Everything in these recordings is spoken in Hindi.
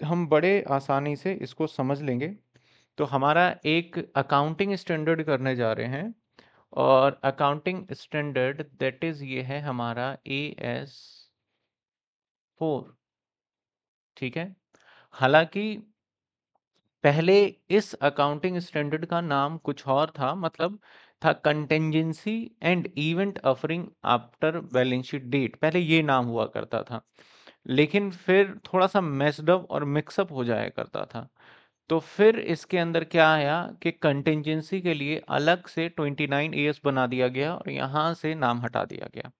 हम बड़े आसानी से इसको समझ लेंगे। तो हमारा एक अकाउंटिंग स्टैंडर्ड करने जा रहे हैं और अकाउंटिंग स्टैंडर्ड दैट इज़ ये है हमारा ए एस फोर ठीक है? हालाँकि पहले इस अकाउंटिंग स्टैंडर्ड का नाम कुछ और था मतलब था contingency and event occurring after balance sheet date पहले ये नाम हुआ करता था। लेकिन फिर थोड़ा सा मेस्डअप और मिक्सअप हो जाया करता था। तो फिर इसके अंदर क्या आया कि कंटेंजेंसी के लिए अलग से 29 एस बना दिया गया और यहाँ से नाम हटा दिया गया।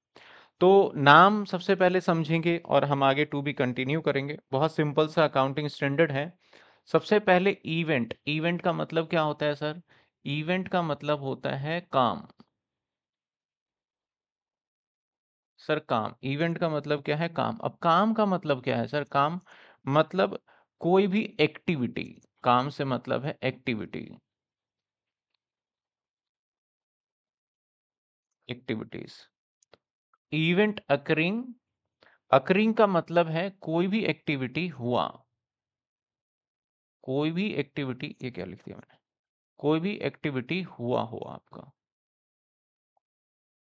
तो नाम सबसे पहले समझेंगे और हम आगे टू भी कंटिन्यू करेंगे। बहुत सिंपल सा अकाउंटिंग स्टैंडर्ड है। सबसे पहले इवेंट इवेंट का मतलब क्या होता है सर इवेंट का मतलब होता है काम। सर काम, इवेंट का मतलब क्या है काम? अब काम का मतलब क्या है सर? काम मतलब कोई भी एक्टिविटी, काम से मतलब है activity. Activities. Event occurring occurring का मतलब है कोई भी एक्टिविटी हुआ। कोई भी एक्टिविटी, ये क्या लिख दिया मैंने? कोई भी एक्टिविटी हुआ हो आपका।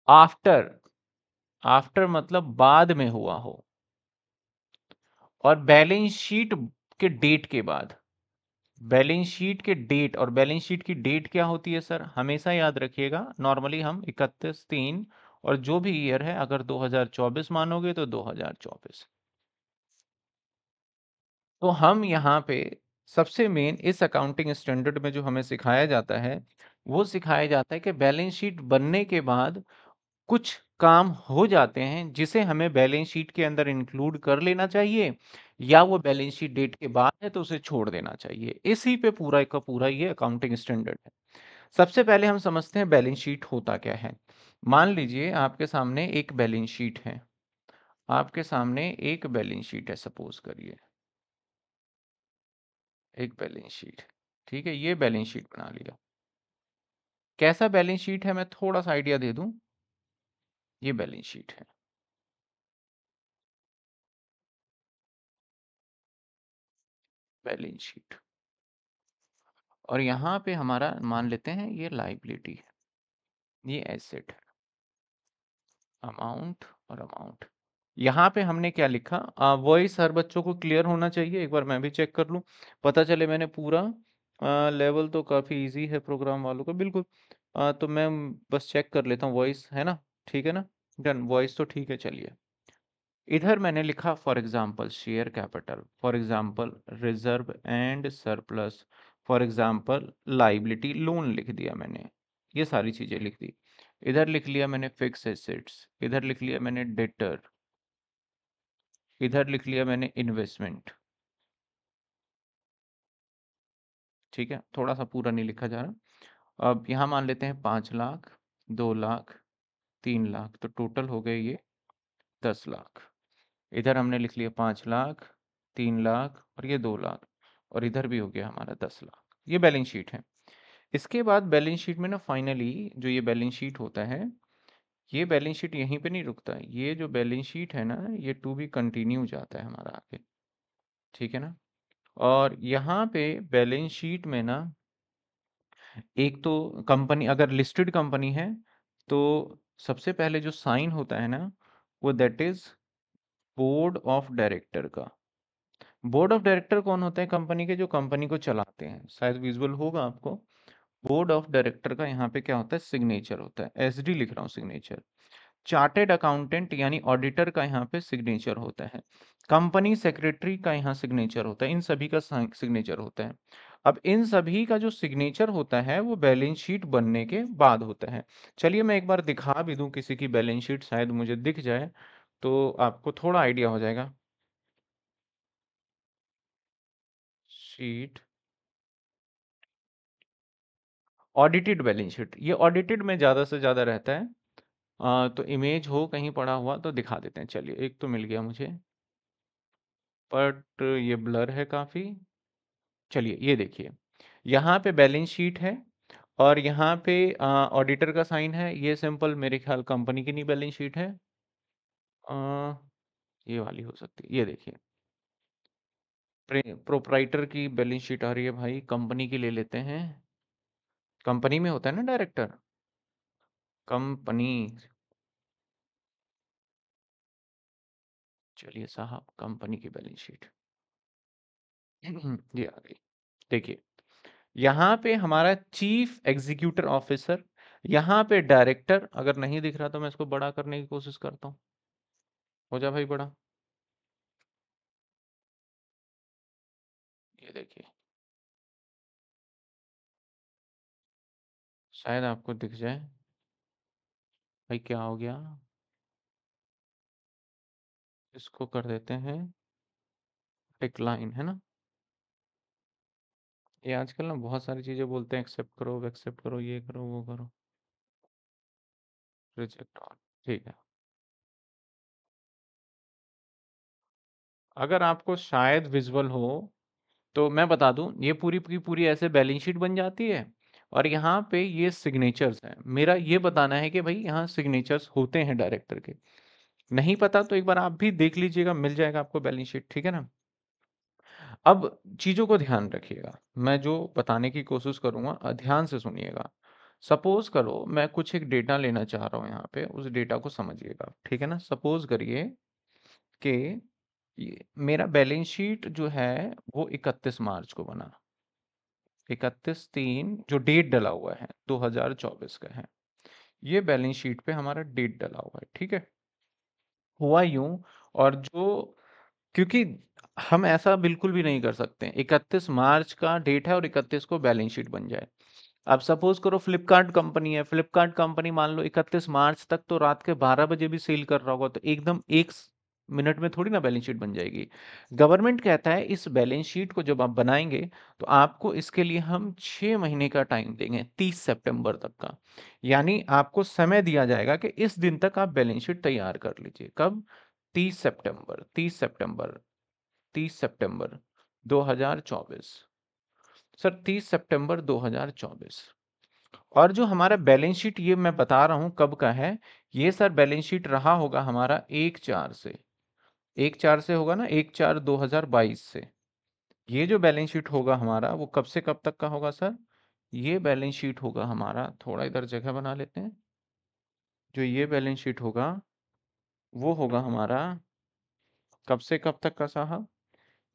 आफ्टर आफ्टर मतलब बाद में हुआ हो। और बैलेंस शीट के डेट के बाद। बैलेंस शीट के डेट और बैलेंस शीट की डेट क्या होती है सर? हमेशा याद रखिएगा, नॉर्मली हम इकतीस, तीन और जो भी ईयर है, अगर 2024 मानोगे तो 2024 तो हम यहाँ पे सबसे मेन इस अकाउंटिंग स्टैंडर्ड में जो हमें सिखाया जाता है, वो सिखाया जाता है कि बैलेंस शीट बनने के बाद कुछ काम हो जाते हैं, जिसे हमें बैलेंस शीट के अंदर इंक्लूड कर लेना चाहिए या वो बैलेंस शीट डेट के बाद है तो उसे छोड़ देना चाहिए। इसी पे पूरा का पूरा ये अकाउंटिंग स्टैंडर्ड है। सबसे पहले हम समझते हैं बैलेंस शीट होता क्या है। मान लीजिए आपके सामने एक बैलेंस शीट है। आपके सामने एक बैलेंस शीट है, सपोज़ करिए। एक बैलेंस शीट, ठीक है, ये बैलेंस शीट बना लिया। कैसा बैलेंस शीट है? मैं थोड़ा सा आइडिया दे दूँ। ये बैलेंस शीट है। Balance sheet. और यहाँ पे हमारा मान लेते हैं ये लाइबिलिटी है। ये एसेट है। अमाउंट और अमाउंट यहाँ पे हमने क्या लिखा? वॉइस हर बच्चों को क्लियर होना चाहिए। एक बार मैं भी चेक कर लूँ। पता चले मैंने पूरा। आ, लेवल तो काफ़ी इजी है प्रोग्राम वालों का। बिल्कुल। आ, तो मैं बस चेक कर लेता हूँ वॉइस है ना? ठीक है ना? डन, वॉइस तो ठीक है, चलिए। इधर मैंने लिखा, for example share capital, for example reserve and surplus, for example liability, loan लिख दिया मैंने, ये सारी चीज़ें लिख दी। इधर लिख लिया मैंने फिक्स एसेट्स, इधर लिख लिया मैंने डेटर, इधर लिख लिया मैंने इन्वेस्टमेंट। ठीक है, थोड़ा सा पूरा नहीं लिखा जा रहा। अब यहाँ मान लेते हैं पाँच लाख, दो लाख तीन लाख तो टोटल हो गए ये दस लाख। इधर हमने लिख लिया पाँच लाख, तीन लाख और ये दो लाख, और इधर भी हो गया हमारा दस लाख। ये बैलेंस शीट है। इसके बाद बैलेंस शीट में ना फाइनली जो ये बैलेंस शीट होता है, ये बैलेंस शीट यहीं पे नहीं रुकता। ये जो बैलेंस शीट है ना, ये टू भी कंटिन्यू जाता है हमारा आगे। ठीक है ना? और यहाँ पे बैलेंस शीट में ना, एक तो कंपनी, अगर लिस्टेड कंपनी है तो सबसे पहले जो साइन होता है ना, वो that is board of director का। बोर्ड ऑफ़ डायरेक्टर कौन होते हैं कंपनी के? जो कंपनी को चलाते हैं। शायद विजुअल होगा आपको। बोर्ड ऑफ़ डायरेक्टर का यहाँ पे क्या होता है? सिग्नेचर होता है। एस डी लिख रहा हूँ सिग्नेचर चार्टेड अकाउंटेंट यानी ऑडिटर का यहाँ पे सिग्नेचर होता है। कंपनी सेक्रेटरी का यहाँ सिग्नेचर होता है। इन सभी का सिग्नेचर होता है। अब इन सभी का जो सिग्नेचर होता है वो बैलेंस शीट बनने के बाद होता है। चलिए मैं एक बार दिखा भी दूँ किसी की बैलेंस शीट शायद मुझे दिख जाए तो आपको थोड़ा आइडिया हो जाएगा। शीट। Audited balance sheet. ये ऑडिटेड में ज़्यादा से ज़्यादा रहता है। आ, तो इमेज हो कहीं पड़ा हुआ तो दिखा देते हैं। चलिए एक तो मिल गया मुझे। बट ये ब्लर है काफ़ी। चलिए ये देखिए। यहाँ पे बैलेंस शीट है और यहाँ पे ऑडिटर का साइन है। ये सिंपल मेरे ख्याल कंपनी की नहीं बैलेंस शीट है। आ, ये वाली हो सकती है। ये देखिए। प्रोपराइटर की बैलेंस शीट आ रही है भाई। कंपनी की ले लेते हैं। कंपनी में होता है ना डायरेक्टर? कंपनी। चलिए साहब कंपनी की बैलेंस शीट। गई। देखिए, यहाँ पे हमारा चीफ एग्जीक्यूटिव ऑफिसर, यहाँ पे डायरेक्टर, अगर नहीं दिख रहा तो मैं इसको बड़ा करने की कोशिश करता हूँ। हो जा भाई बड़ा। ये देखिए। शायद आपको दिख जाए। भाई क्या हो गया? इसको कर देते हैं डिक्लाइन है ना? ये आजकल ना बहुत सारी चीज़ें बोलते हैं, एक्सेप्ट करो एक्सेप्ट करो, ये करो, वो करो। रिजेक्ट ऑल ठीक है। अगर आपको शायद विजुअल हो तो मैं बता दूँ, ये पूरी की पूरी ऐसे बैलेंस शीट बन जाती है और यहाँ पे ये सिग्नेचर्स हैं। मेरा ये बताना है कि भाई यहाँ सिग्नेचर्स होते हैं डायरेक्टर के। नहीं पता तो एक बार आप भी देख लीजिएगा, मिल जाएगा आपको बैलेंस शीट, ठीक है ना? अब चीज़ों को ध्यान रखिएगा। मैं जो बताने की कोशिश करूँगा ध्यान से सुनिएगा। सपोज़ करो मैं कुछ एक डेटा लेना चाह रहा हूँ यहाँ पे, उस डेटा को समझिएगा, ठीक है ना? सपोज़ करिए कि मेरा बैलेंस शीट जो है, वो 31 मार्च को बना। 31 तीन जो डेट डला हुआ है 2024 का है, ये बैलेंस शीट पे हमारा डेट डला हुआ है, ठीक है? हुआ यूँ और जो, क्योंकि हम ऐसा बिल्कुल भी नहीं कर सकते 31 मार्च का डेट है और 31 को बैलेंस शीट बन जाए। अब सपोज़ करो फ्लिपकार्ट कंपनी है, फ्लिपकार्ट कंपनी मान लो 31 मार्च तक तो रात के 12 बजे भी सेल कर रहा होगा तो एकदम एक मिनट में थोड़ी ना बैलेंस शीट बन जाएगी। गवर्नमेंट कहता है इस बैलेंस शीट को जब आप बनाएँगे तो आपको इसके लिए हम छह महीने का टाइम देंगे, तीस सितंबर तक का। यानी आपको समय दिया जाएगा कि इस दिन तक आप बैलेंस शीट तैयार कर लीजिए। कब? तीस सितंबर तीस सितंबर तीस सितंबर 2024 सर 30 सितंबर 2024 और जो हमारा बैलेंस शीट ये मैं बता रहा हूँ कब का है, ये सर बैलेंस शीट रहा होगा हमारा एक चार से। एक चार से होगा ना, एक चार 2022 से। ये जो बैलेंस शीट होगा हमारा, वो कब से कब तक का होगा सर? ये बैलेंस शीट होगा हमारा, थोड़ा इधर जगह बना लेते हैं। जो ये बैलेंस शीट होगा, वो होगा हमारा, कब से कब तक का साहब?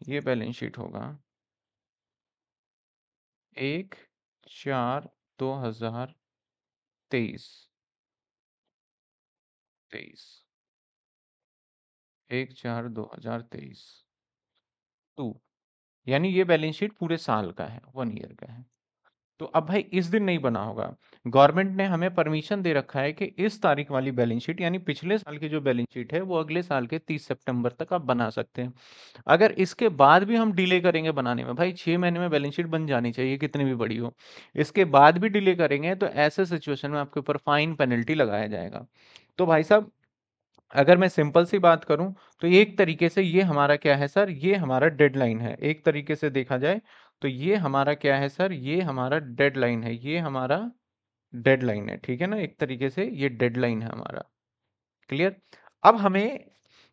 ये बैलेंस शीट होगा। एक चार दो हज़ार तेईस। तेईस। एक चार दो हज़ार तेईस। टू यानी ये बैलेंस शीट पूरे साल का है, वन ईयर का है। तो अब भाई इस दिन नहीं बना होगा। गवर्नमेंट ने हमें परमिशन दे रखा है कि इस तारीख वाली बैलेंस शीट, यानी पिछले साल की जो बैलेंस शीट है, वो अगले साल के 30 सितंबर तक आप बना सकते हैं। अगर इसके बाद भी हम डिले करेंगे बनाने में, भाई छह महीने में बैलेंस शीट बन जानी चाहिए, कितनी भी बड़ी हो। इसके बाद भी डिले करेंगे तो ऐसे सिचुएशन में आपके ऊपर फाइन पेनल्टी लगाया जाएगा। तो भाई साहब, अगर मैं सिंपल सी बात करूँ तो एक तरीके से ये हमारा क्या है सर? ये हमारा डेडलाइन है। एक तरीके से देखा जाए तो ये हमारा क्या है सर? ये हमारा डेडलाइन है, ये हमारा डेडलाइन है, ठीक है ना? एक तरीके से ये डेडलाइन है हमारा, क्लियर? अब हमें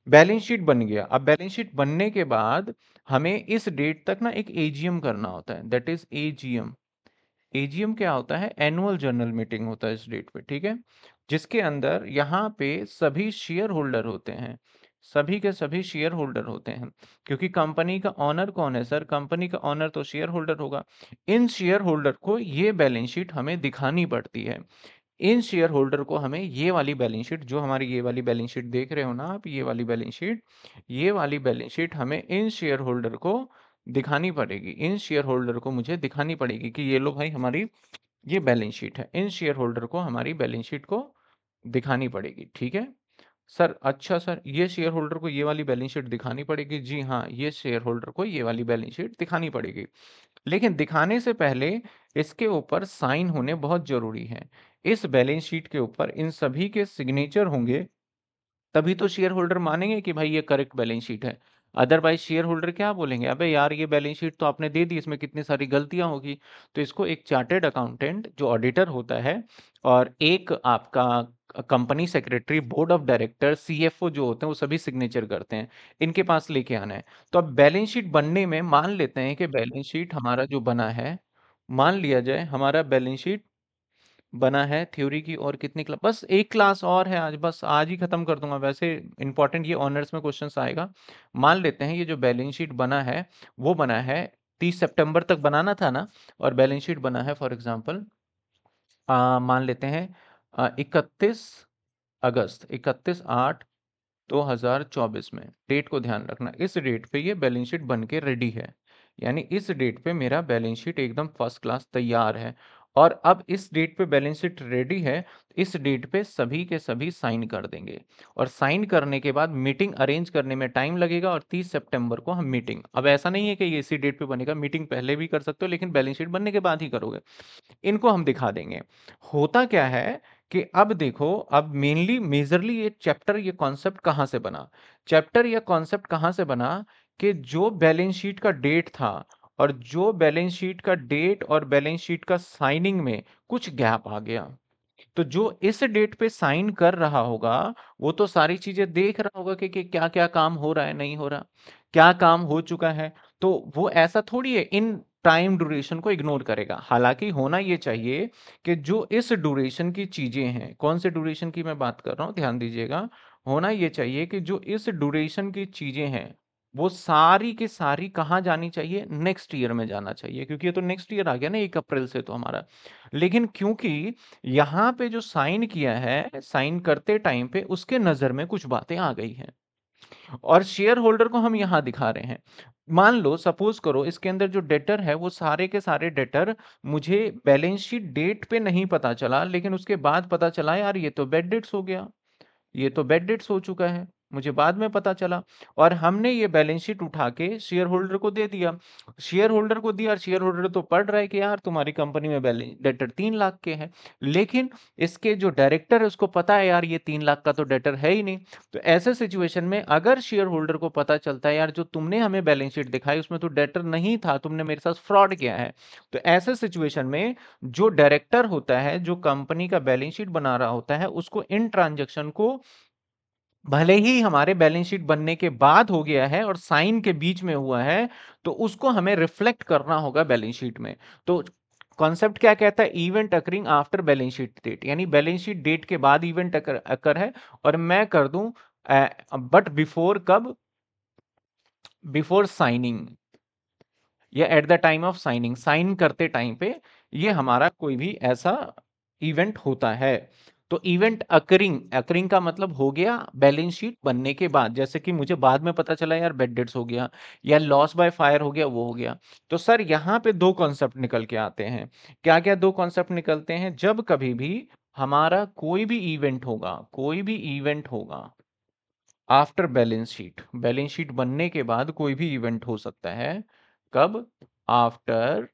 बैलेंस शीट बन गया। अब बैलेंस शीट बनने के बाद हमें इस डेट तक ना एक एजीएम करना होता है दैट इज़ एजीएम एजीएम क्या होता है? एनुअल जनरल मीटिंग होता है इस डेट पे, ठीक है? जिसके अंदर यहाँ पे सभी शेयर होल्डर होते हैं। सभी के सभी शेयर होल्डर होते हैं, क्योंकि कंपनी का ऑनर कौन है सर? कंपनी का ऑनर तो शेयर होल्डर होगा। इन शेयर होल्डर को ये बैलेंस शीट हमें दिखानी पड़ती है। इन शेयर होल्डर को हमें ये वाली बैलेंस शीट, जो हमारी ये वाली बैलेंस शीट देख रहे हो ना आप, ये वाली बैलेंस शीट, ये वाली बैलेंस शीट हमें इन शेयर होल्डर को दिखानी पड़ेगी। इन शेयर होल्डर को मुझे दिखानी पड़ेगी कि ये लो भाई हमारी ये बैलेंस शीट है। इन शेयर होल्डर को हमारी बैलेंस शीट को दिखानी पड़ेगी, ठीक है? सर अच्छा सर, ये शेयर होल्डर को ये वाली बैलेंस शीट दिखानी पड़ेगी। जी हाँ ये शेयर होल्डर को ये वाली बैलेंस शीट दिखानी पड़ेगी। लेकिन दिखाने से पहले इसके ऊपर साइन होने बहुत ज़रूरी है। इस बैलेंस शीट के ऊपर इन सभी के सिग्नेचर होंगे, तभी तो शेयर होल्डर मानेंगे कि भाई ये करेक्ट बैलेंस शीट है। अदरवाइज़ शेयर होल्डर क्या बोलेंगे? अबे यार ये बैलेंस शीट तो आपने दे दी, इसमें कितनी सारी गलतियाँ होगी। तो इसको एक चार्टेड अकाउंटेंट जो ऑडिटर होता है और एक आपका company secretary, board of director CFO जो होते हैं, वो सभी सिग्नेचर करते हैं, इनके पास लेके आना है। तो अब बैलेंस शीट बनने में मान लेते हैं कि बैलेंस शीट हमारा जो बना है, मान लिया जाए, हमारा बैलेंस शीट बना है थ्योरी की और कितनी क्लास बस एक क्लास और है आज, बस आज ही खत्म कर दूँगा। वैसे इंपॉर्टेंट ये ऑनर्स में क्वेश्चन आएगा। मान लेते हैं ये जो बैलेंस शीट बना है, वो बना है तीस सितंबर तक बनाना था ना? और बैलेंस शीट बना है फॉर एग्जांपल मान लेते हैं इकतीस अगस्त, इकतीस आठ 2024 में, डेट को ध्यान रखना, इस डेट पे ये बैलेंस शीट बन के रेडी है। यानी इस डेट पे मेरा बैलेंस शीट एकदम फ़र्स्ट क्लास तैयार है और अब इस डेट पे बैलेंस शीट रेडी है इस डेट पे सभी के सभी साइन कर देंगे। और साइन करने के बाद मीटिंग अरेंज करने में टाइम लगेगा और 30 सितंबर को हम मीटिंग अब ऐसा नहीं है कि ये इसी डेट पे बनेगा मीटिंग पहले भी कर सकते हो, लेकिन बैलेंस शीट बनने के बाद ही करोगे। इनको हम दिखा देंगे। होता क्या है कि अब देखो, अब मेनली मेजरली ये चैप्टर ये कॉन्सेप्ट कहाँ से बना? चैप्टर या कॉन्सेप्ट कहाँ से बना कि जो बैलेंस शीट का डेट था और जो बैलेंस शीट का डेट और बैलेंस शीट का साइनिंग में कुछ गैप आ गया तो जो इस डेट पे साइन कर रहा होगा वो तो सारी चीज़ें देख रहा होगा कि, कि क्या क्या काम हो रहा है नहीं हो रहा क्या काम हो चुका है तो वो ऐसा थोड़ी है इन टाइम ड्यूरेशन को इग्नोर करेगा। हालाँकि होना ये चाहिए कि जो इस ड्यूरेशन की चीज़ें हैं कौन से ड्यूरेशन की मैं बात कर रहा हूँ ध्यान दीजिएगा होना ये चाहिए कि जो इस ड्यूरेशन की चीज़ें हैं वो सारी की सारी कहाँ जानी चाहिए? नेक्स्ट ईयर में जाना चाहिए, क्योंकि ये तो नेक्स्ट ईयर आ गया ना, एक अप्रैल से तो हमारा। लेकिन क्योंकि यहाँ पे जो साइन किया है, साइन करते टाइम पे उसके नज़र में कुछ बातें आ गई हैं। और शेयर होल्डर को हम यहाँ दिखा रहे हैं। मान लो सपोज़ करो, इसके अंदर जो डेटर है, वो सारे के सारे डेटर मुझे बैलेंस शीट डेट पे नहीं पता चला, लेकिन उसके बाद पता चला, यार, ये तो बेड डेट्स हो गया। ये तो बेड डेट्स हो चुका है। मुझे बाद में पता चला और हमने ये बैलेंस शीट उठा के शेयर होल्डर को दे दिया। शेयर होल्डर को दिया और शेयर होल्डर तो पढ़ रहा है कि यार तुम्हारी कंपनी में बैलेंस डेटर तीन लाख के हैं। लेकिन इसके जो डायरेक्टर है उसको पता है यार ये तीन लाख का तो डेटर है ही नहीं। तो ऐसे सिचुएशन में अगर शेयर होल्डर को पता चलता है यार जो तुमने हमें बैलेंस शीट दिखाई उसमें तो डेटर नहीं था, तुमने मेरे साथ फ्रॉड किया है। तो ऐसे सिचुएशन में जो डायरेक्टर होता है, जो कंपनी का बैलेंस शीट बना रहा होता है, उसको इन ट्रांजेक्शन को भले ही हमारे बैलेंस शीट बनने के बाद हो गया है और साइन के बीच में हुआ है तो उसको हमें रिफ्लेक्ट करना होगा बैलेंस शीट में। तो कॉन्सेप्ट क्या कहता है? Event occurring after balance sheet date यानी बैलेंस शीट डेट के बाद इवेंट अकर, अकर है और मैं कर दूँ बट बिफोर कब? बिफोर साइनिंग या at the time of signing sign करते टाइम पे ये हमारा कोई भी ऐसा इवेंट होता है। तो इवेंट अकरिंग अकरिंग का मतलब हो गया बैलेंस शीट बनने के बाद। जैसे कि मुझे बाद में पता चला यार बेड डेट्स हो गया या लॉस बाय फायर हो गया, वो हो गया। तो सर, यहाँ पे दो कॉन्सेप्ट निकल के आते हैं। क्या क्या दो कॉन्सेप्ट निकलते हैं? जब कभी भी हमारा कोई भी इवेंट होगा, कोई भी इवेंट होगा after balance sheet balance sheet बनने के बाद कोई भी इवेंट हो सकता है। कब? आफ्टर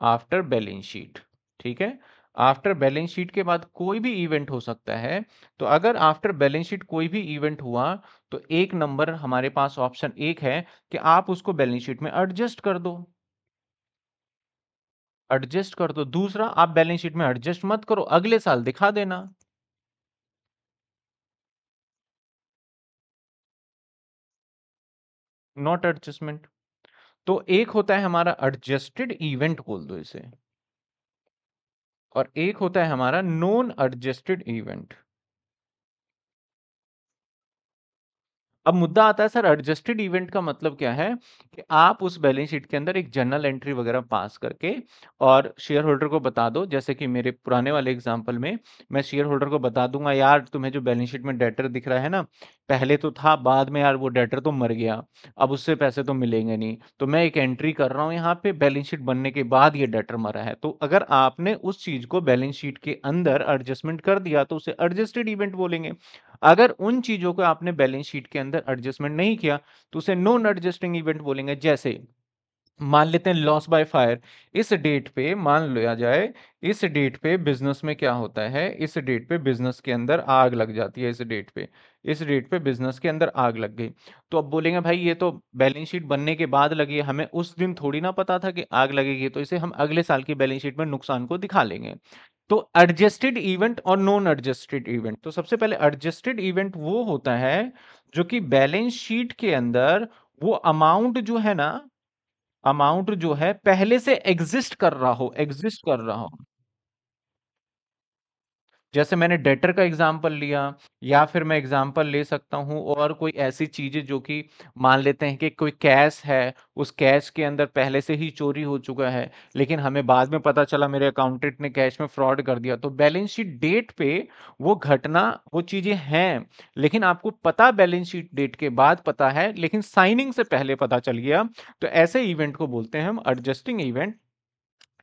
आफ्टर बैलेंस शीट ठीक है? आफ्टर बैलेंस शीट के बाद कोई भी इवेंट हो सकता है तो अगर आफ्टर बैलेंस शीट कोई भी इवेंट हुआ तो एक नंबर हमारे पास ऑप्शन एक है कि आप उसको बैलेंस शीट में एडजस्ट कर दो। एडजस्ट कर दो। दूसरा, आप बैलेंस शीट में एडजस्ट मत करो। अगले साल दिखा देना। नॉट एडजस्टमेंट तो एक होता है हमारा एडजस्टेड इवेंट बोल दो इसे। और एक होता है हमारा नॉन एडजस्टेड इवेंट अब मुद्दा आता है, सर एडजस्टेड इवेंट का मतलब क्या है कि आप उस बैलेंस शीट के अंदर एक जर्नल एंट्री वगैरह पास करके और शेयर होल्डर को बता दो। जैसे कि मेरे पुराने वाले एग्जांपल में मैं शेयर होल्डर को बता दूँगा, यार, तुम्हें जो बैलेंस शीट में डेटर दिख रहा है ना, पहले तो था, बाद में यार वो डेटर तो मर गया, अब उससे पैसे तो मिलेंगे नहीं। तो मैं एक एंट्री कर रहा हूँ यहाँ पे बैलेंस शीट बनने के बाद ये डेटर मरा है। तो अगर आपने उस चीज़ को बैलेंस शीट के अंदर एडजस्टमेंट कर दिया तो उसे एडजस्टेड इवेंट बोलेंगे। अगर उन चीज़ों को आपने बैलेंस शीट के अंदर एडजस्टमेंट नहीं किया तो उसे नॉन एडजस्टिंग इवेंट बोलेंगे, जैसे मान लेते हैं लॉस बाय फायर, इस डेट पे मान लिया जाए, इस डेट पे बिज़नेस में क्या होता है, इस डेट पे बिज़नेस के अंदर आग लग जाती है, इस डेट पे, इस डेट पे बिज़नेस के अंदर आग लग गई। तो अब बोलेंगे, भाई, ये तो बैलेंस शीट बनने के बाद लगी है, हमें उस दिन थोड़ी ना पता था कि आग लगेगी तो इसे हम अगले साल की बैलेंस शीट में नुकसान को दिखा लेंगे। तो एडजस्टेड इवेंट और नॉन एडजस्टेड इवेंट तो सबसे पहले एडजस्टेड इवेंट वो होता है जो कि बैलेंस शीट के अंदर वो अमाउंट जो है ना अमाउंट जो है पहले से एग्जिस्ट कर रहा हो एग्जिस्ट कर रहा हो। जैसे मैंने डेटर का एग्ज़ाम्पल लिया, या फिर मैं एग्ज़ाम्पल ले सकता हूँ और कोई ऐसी चीज़ें जो कि मान लेते हैं कि कोई कैश है, उस कैश के अंदर पहले से ही चोरी हो चुका है, लेकिन हमें बाद में पता चला मेरे अकाउंटेंट ने कैश में फ्रॉड कर दिया तो बैलेंस शीट डेट पे वो घटना, वो चीज़ें हैं, लेकिन आपको पता बैलेंस शीट डेट के बाद पता है, लेकिन साइनिंग से पहले पता चल गया तो ऐसे इवेंट को बोलते हैं हम एडजस्टिंग इवेंट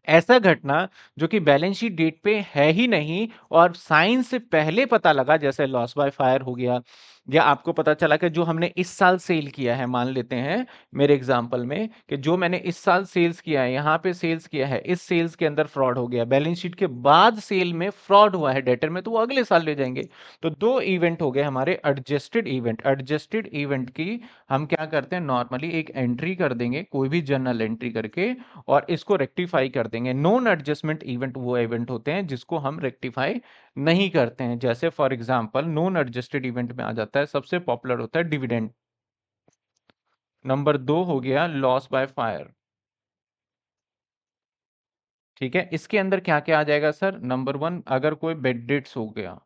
ऐसा घटना जो कि बैलेंस शीट डेट पे है ही नहीं और साइन से पहले पता लगा, जैसे लॉस बाय फायर हो गया या आपको पता चला कि जो हमने इस साल सेल किया है, मान लेते हैं, मेरे एग्जांपल में, कि जो मैंने इस साल सेल्स किया है, यहाँ पे सेल्स किया है, इस सेल्स के अंदर फ्रॉड हो गया, बैलेंस शीट के बाद सेल में फ्रॉड हुआ है, डेटर में तो वो अगले साल ले जाएँगे। तो दो इवेंट हो गए हमारे एडजस्टेड इवेंट। एडजस्टेड इवेंट की हम क्या करते हैं, नॉर्मली एक एंट्री कर देंगे, कोई भी जर्नल एंट्री करके, और इसको रेक्टिफाई कर देंगे। नॉन एडजस्टमेंट इवेंट वो इवेंट होते हैं जिसको हम रेक्टिफाई नहीं करते हैं। जैसे for example non adjusted event में आ जाता है, सबसे पॉपुलर होता है डिविडेंड नंबर दो हो गया लॉस बाय फायर ठीक है, इसके अंदर क्या क्या आ जाएगा सर? नंबर वन अगर कोई बेड डेट्स हो गया।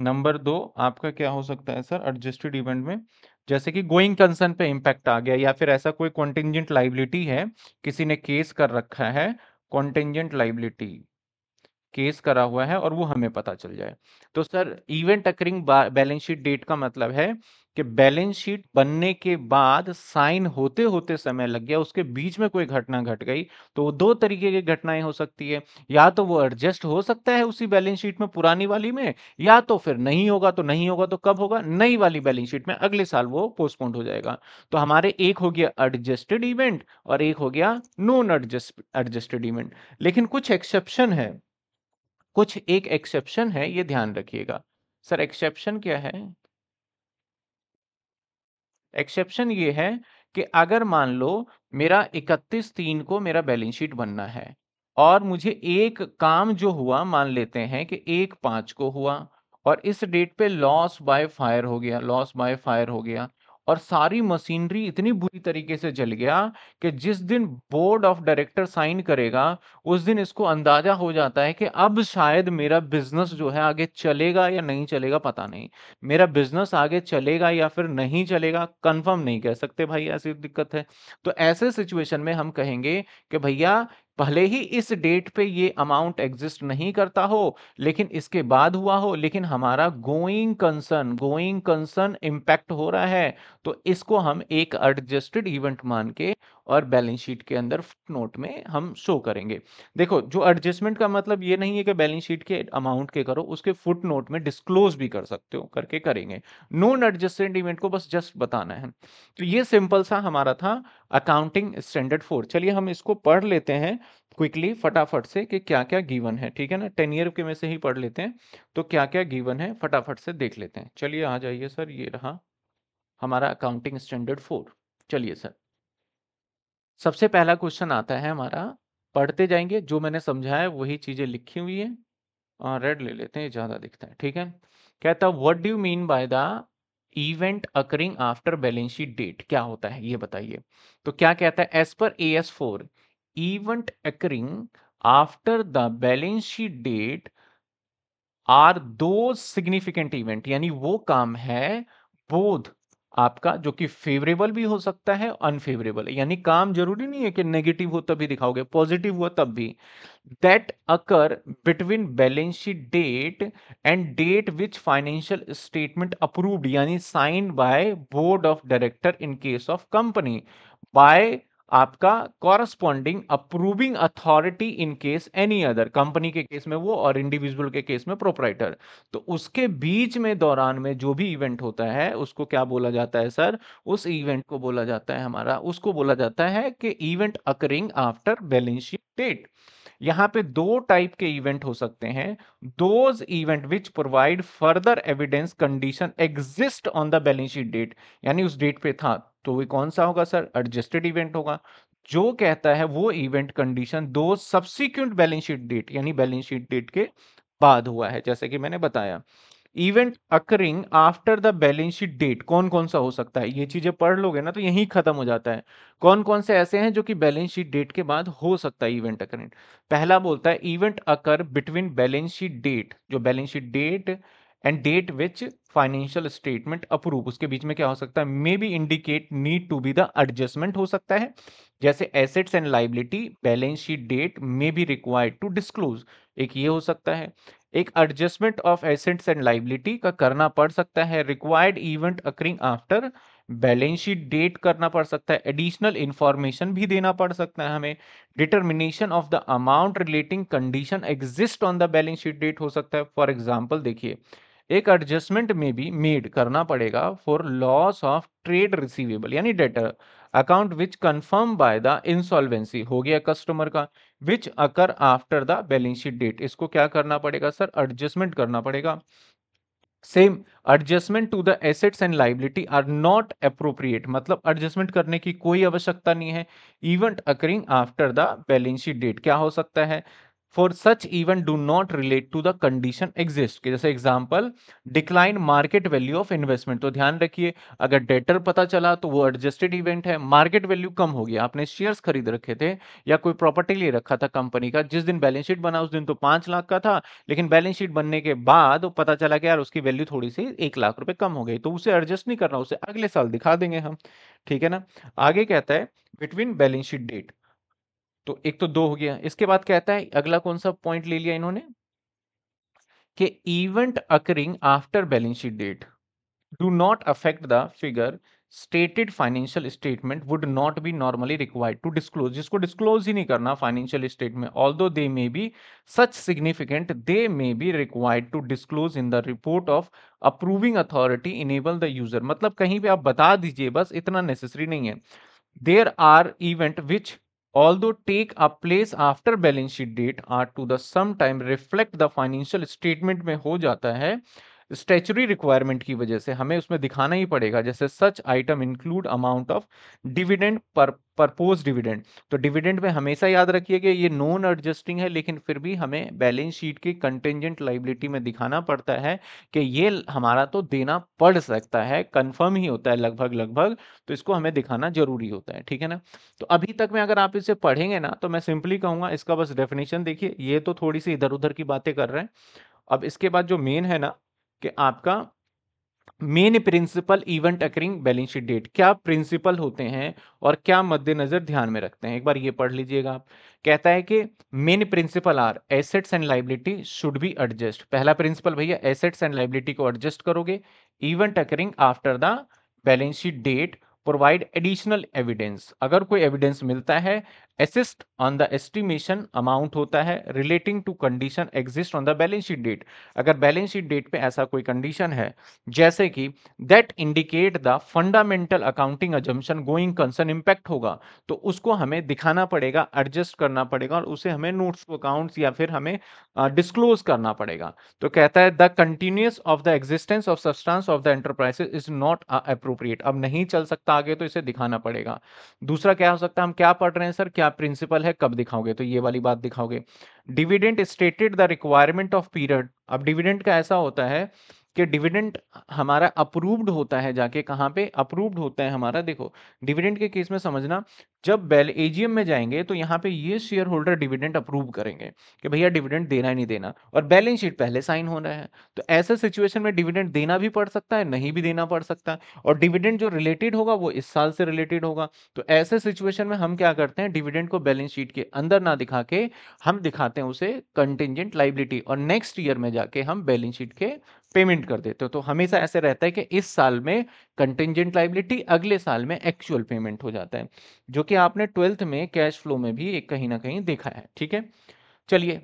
नंबर दो, आपका क्या हो सकता है सर? एडजस्टेड इवेंट में, जैसे कि गोइंग कंसर्न पे इम्पैक्ट आ गया, या फिर ऐसा कोई कॉन्टिजेंट लाइबिलिटी है, किसी ने केस कर रखा है कॉन्टिजेंट लाइबिलिटी केस करा हुआ है और वो हमें पता चल जाए। तो sir, event occurring balance sheet date का मतलब है कि बैलेंस शीट बनने के बाद साइन होते होते समय लग गया, उसके बीच में कोई घटना घट गई तो वो दो तरीके की घटनाएँ हो सकती है। या तो वो एडजस्ट हो सकता है उसी बैलेंस शीट में पुरानी वाली में, या तो फिर नहीं होगा तो नहीं होगा तो कब होगा, नई वाली बैलेंस शीट में अगले साल वो पोस्टपोन हो जाएगा। तो हमारे एक हो गया एडजस्टेड इवेंट और एक हो गया नॉन एडजस्ट, एडजस्टेड इवेंट। लेकिन कुछ एक्सेप्शन है। कुछ एक एक्सेप्शन है, ये ध्यान रखिएगा। सर एक्सेप्शन क्या है? एक्सेप्शन ये है कि अगर मान लो मेरा 31 तीन को मेरा बैलेंस शीट बनना है और मुझे एक काम जो हुआ, मान लेते हैं कि एक पाँच को हुआ और इस डेट पे लॉस बाय फायर हो गया लॉस बाय फायर हो गया और सारी मशीनरी इतनी बुरी तरीके से जल गया कि जिस दिन बोर्ड ऑफ़ डायरेक्टर साइन करेगा, उस दिन इसको अंदाज़ा हो जाता है कि अब शायद मेरा बिज़नेस जो है आगे चलेगा या नहीं चलेगा, पता नहीं। मेरा बिज़नेस आगे चलेगा या फिर नहीं चलेगा कंफर्म नहीं कह सकते भाई, ऐसी दिक्कत है। तो ऐसे सिचुएशन में हम कहेंगे कि भैया भले ही इस डेट पे ये अमाउंट एग्जिस्ट नहीं करता हो, लेकिन इसके बाद हुआ हो, लेकिन हमारा going concern going concern impact हो रहा है। तो इसको हम एक एडजस्टेड इवेंट मान के और बैलेंस शीट के अंदर नोट में हम शो करेंगे। देखो, जो एडजस्टमेंट का मतलब ये नहीं है कि बैलेंस शीट के अमाउंट के करो, उसके फुट नोट में डिस्क्लोज भी कर सकते हो, करके करेंगे। नॉन एडजस्टेड इवेंट को बस जस्ट बताना है। तो ये सिंपल सा हमारा था अकाउंटिंग स्टैंडर्ड फोर। चलिए हम इसको पढ़ लेते हैं क्विकली फटाफट से कि क्या क्या गिवन है, ठीक है ना? टेन ईयर के में से ही पढ़ लेते हैं तो क्या क्या गिवन है, फटाफट से देख लेते हैं। चलिए आ जाइए सर, ये रहा हमारा अकाउंटिंग स्टैंडर्ड फोर। चलिए सर। सबसे पहला क्वेश्चन आता है हमारा, पढ़ते जाएँगे, जो मैंने समझाया वही चीज़ें लिखी हुई है। रेड ले लेते हैं, ज़्यादा दिखता है, ठीक है? कहता what do you mean by the event occurring after balance sheet date क्या होता है, ये बताइए। तो क्या कहता है as per A S four event occurring after the balance sheet date are those significant event यानी वो काम है, बोध। आपका, जो कि फेवरेबल भी हो सकता है अनफेवरेबल यानी काम ज़रूरी नहीं है कि नेगेटिव हो तभी दिखाओगे पॉजिटिव हुआ तब भी। That occur between balance sheet date and date which financial statement approved यानी sign by board of director in case of company by आपका corresponding approving authority in case any other company के केस में वो और इंडिविजुअल के केस में प्रोपराइटर तो उसके बीच में दौरान में जो भी इवेंट होता है, उसको क्या बोला जाता है सर? उस इवेंट को बोला जाता है हमारा, उसको बोला जाता है कि event occurring after balance sheet date यहाँ पे दो टाइप के इवेंट हो सकते हैं। Those event which provide further evidence condition exist on the balance sheet date यानी उस डेट पे था। तो वे कौन सा होगा सर? एडजस्टेड इवेंट होगा। जो कहता है वो इवेंट कंडीशन दो सब्सिक्वेंट बैलेंस शीट डेट यानी बैलेंस शीट डेट के बाद हुआ है, जैसे कि मैंने बताया। Event occurring after the balance sheet date कौन कौन सा हो सकता है? ये चीज़ें पढ़ लोगे ना तो यही खत्म हो जाता है। कौन कौन से ऐसे हैं जो कि बैलेंस शीट डेट के बाद हो सकता है इवेंट अकरिंग पहला बोलता है event occur between balance sheet date जो balance sheet date and date which financial statement approve उसके बीच में क्या हो सकता है? May be indicate need to be the adjustment हो सकता है। जैसे assets and liability balance sheet date may be required to disclose एक ये हो सकता है। एक adjustment of assets and liability का करना पड़ सकता है। Required event occurring after balance sheet date करना पड़ सकता है। एडिशनल इंफॉर्मेशन भी देना पड़ सकता है हमें। Determination of the amount relating condition exist on the balance sheet date हो सकता है। फॉर एग्ज़ाम्पल देखिए, एक एडजस्टमेंट में भी मेड करना पड़ेगा for loss of trade receivable यानी debtor account which confirm by the insolvency हो गया कस्टमर का। Which occur after the balance sheet date इसको क्या करना पड़ेगा सर? एडजस्टमेंट करना पड़ेगा। Same adjustment to the assets and liability are not appropriate मतलब एडजस्टमेंट करने की कोई आवश्यकता नहीं है। Event occurring after the balance sheet date क्या हो सकता है? For such event do not relate to the condition exist जैसे example decline market value of investment तो ध्यान रखिए, अगर डेटर पता चला तो वो एडजस्टेड इवेंट है मार्केट वैल्यू कम हो गया। आपने शेयर्स खरीद रखे थे या कोई प्रॉपर्टी ले रखा था कंपनी का, जिस दिन बैलेंस शीट बना उस दिन तो पाँच लाख का था, लेकिन बैलेंस शीट बनने के बाद पता चला कि यार उसकी वैल्यू थोड़ी सी एक लाख रुपए कम हो गई। तो उसे एडजस्ट नहीं करना, उसे अगले साल दिखा देंगे हम। ठीक है ना? आगे कहता है बिटवीन बैलेंस शीट डेट तो एक तो दो हो गया। इसके बाद कहता है, अगला कौन सा पॉइंट ले लिया इन्होंने? कि event occurring after balance sheet date do not affect the figure stated financial statement would not be normally required to disclose जिसको डिस्क्लोज ही नहीं करना financial statement although they may be such significant they may be required to disclose in the report of approving authority enable the user मतलब कहीं पे आप बता दीजिए, बस इतना नेसेसरी नहीं है। There are event which although take a place after balance sheet date are to the sometime reflect the financial statement में हो जाता है स्टेचुरी रिक्वायरमेंट की वजह से हमें उसमें दिखाना ही पड़ेगा, जैसे such item include amount of dividend पर परपोज डिविडेंड तो डिविडेंड में हमेशा याद रखिए कि ये नॉन एडजस्टिंग है, लेकिन फिर भी हमें बैलेंस शीट की कंटेंजेंट लाइबिलिटी में दिखाना पड़ता है कि ये हमारा तो देना पड़ सकता है कंफर्म ही होता है लगभग लगभग तो इसको हमें दिखाना ज़रूरी होता है, ठीक है ना? तो अभी तक में अगर आप इसे पढ़ेंगे ना तो मैं सिंपली कहूँगा, इसका बस डेफिनेशन देखिए, ये तो थोड़ी सी इधर उधर की बातें कर रहे हैं। अब इसके बाद जो मेन है ना कि आपका main principle event occurring balance sheet date, क्या प्रिंसिपल होते हैं और क्या मद्देनजर ध्यान में रखते हैं? एक बार ये पढ़ लीजिएगा आप। कहता है कि main principle are assets and liability should be adjust. पहला प्रिंसिपल भैया, एसेट्स एंड लाइबिलिटी को एडजस्ट करोगे। Event occurring after the balance sheet date, provide additional evidence. अगर कोई एविडेंस मिलता है assist on the estimation amount होता है relating to condition exist on the balance sheet date अगर बैलेंस शीट डेट पे ऐसा कोई कंडीशन है जैसे कि that indicate the fundamental accounting assumption going concern impact होगा तो उसको हमें दिखाना पड़ेगा एडजस्ट करना पड़ेगा और उसे हमें नोट्स अकाउंट्स या फिर हमें डिस्क्लोज uh, करना पड़ेगा। तो कहता है the continuous of the existence of substance of the enterprises is not appropriate अब नहीं चल सकता आगे तो इसे दिखाना पड़ेगा। दूसरा क्या हो सकता है? हम क्या पढ़ रहे हैं सर? क्या प्रिंसिपल है, कब दिखाओगे? तो ये वाली बात दिखाओगे। Dividend stated the requirement of period अब डिविडेंट का ऐसा होता है कि डिविडेंड हमारा अप्रूव्ड होता है जाके कहाँ पे? अप्रूव्ड होता है हमारा। देखो डिविडेंड के केस में समझना, जब बैल एजीएम में जाएँगे तो यहाँ पे ये शेयर होल्डर डिविडेंड अप्रूव करेंगे कि भैया डिविडेंड देना ही नहीं देना और बैलेंस शीट पहले साइन हो रहा है। तो ऐसे सिचुएशन में डिविडेंड देना भी पड़ सकता है, नहीं भी देना पड़ सकता है और डिविडेंड जो रिलेटेड होगा वो इस साल से रिलेटेड होगा। तो ऐसे सिचुएशन में हम क्या करते हैं? डिविडेंड को बैलेंस शीट के अंदर ना दिखा के हम दिखाते हैं उसे कंटिजेंट लाइबिलिटी और नेक्स्ट ईयर में जाके हम बैलेंस शीट के पेमेंट कर देते हो। तो हमेशा ऐसे रहता है कि इस साल में कंटिजेंट लाइबिलिटी अगले साल में एक्चुअल पेमेंट हो जाता है, जो कि आपने ट्वेल्थ में कैश फ्लो में भी एक कहीं ना कहीं देखा है, ठीक है? चलिए,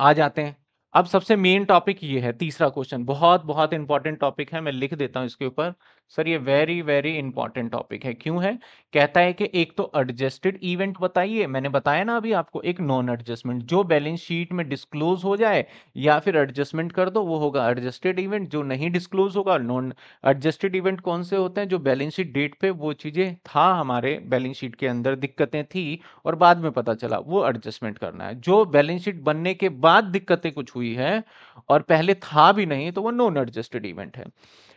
आ जाते हैं। अब सबसे मेन टॉपिक ये है, तीसरा क्वेश्चन बहुत बहुत इंपॉर्टेंट टॉपिक है, मैं लिख देता हूँ इसके ऊपर। सर ये वेरी वेरी इंपॉर्टेंट टॉपिक है। क्यों है? कहता है कि एक तो एडजस्टेड इवेंट बताइए। मैंने बताया ना अभी आपको, एक नॉन एडजस्टमेंट जो बैलेंस शीट में डिस्क्लोज हो जाए या फिर एडजस्टमेंट कर दो, वो होगा एडजस्टेड इवेंट जो नहीं डिस्क्लोज होगा नॉन एडजस्टेड इवेंट कौन से होते हैं? जो बैलेंस शीट डेट पे, वो चीज़ें था हमारे बैलेंस शीट के अंदर, दिक्कतें थी और बाद में पता चला, वो एडजस्टमेंट करना है। जो बैलेंस शीट बनने के बाद दिक्कतें कुछ हुई है और पहले था भी नहीं तो वो नॉन एडजस्टेड इवेंट है।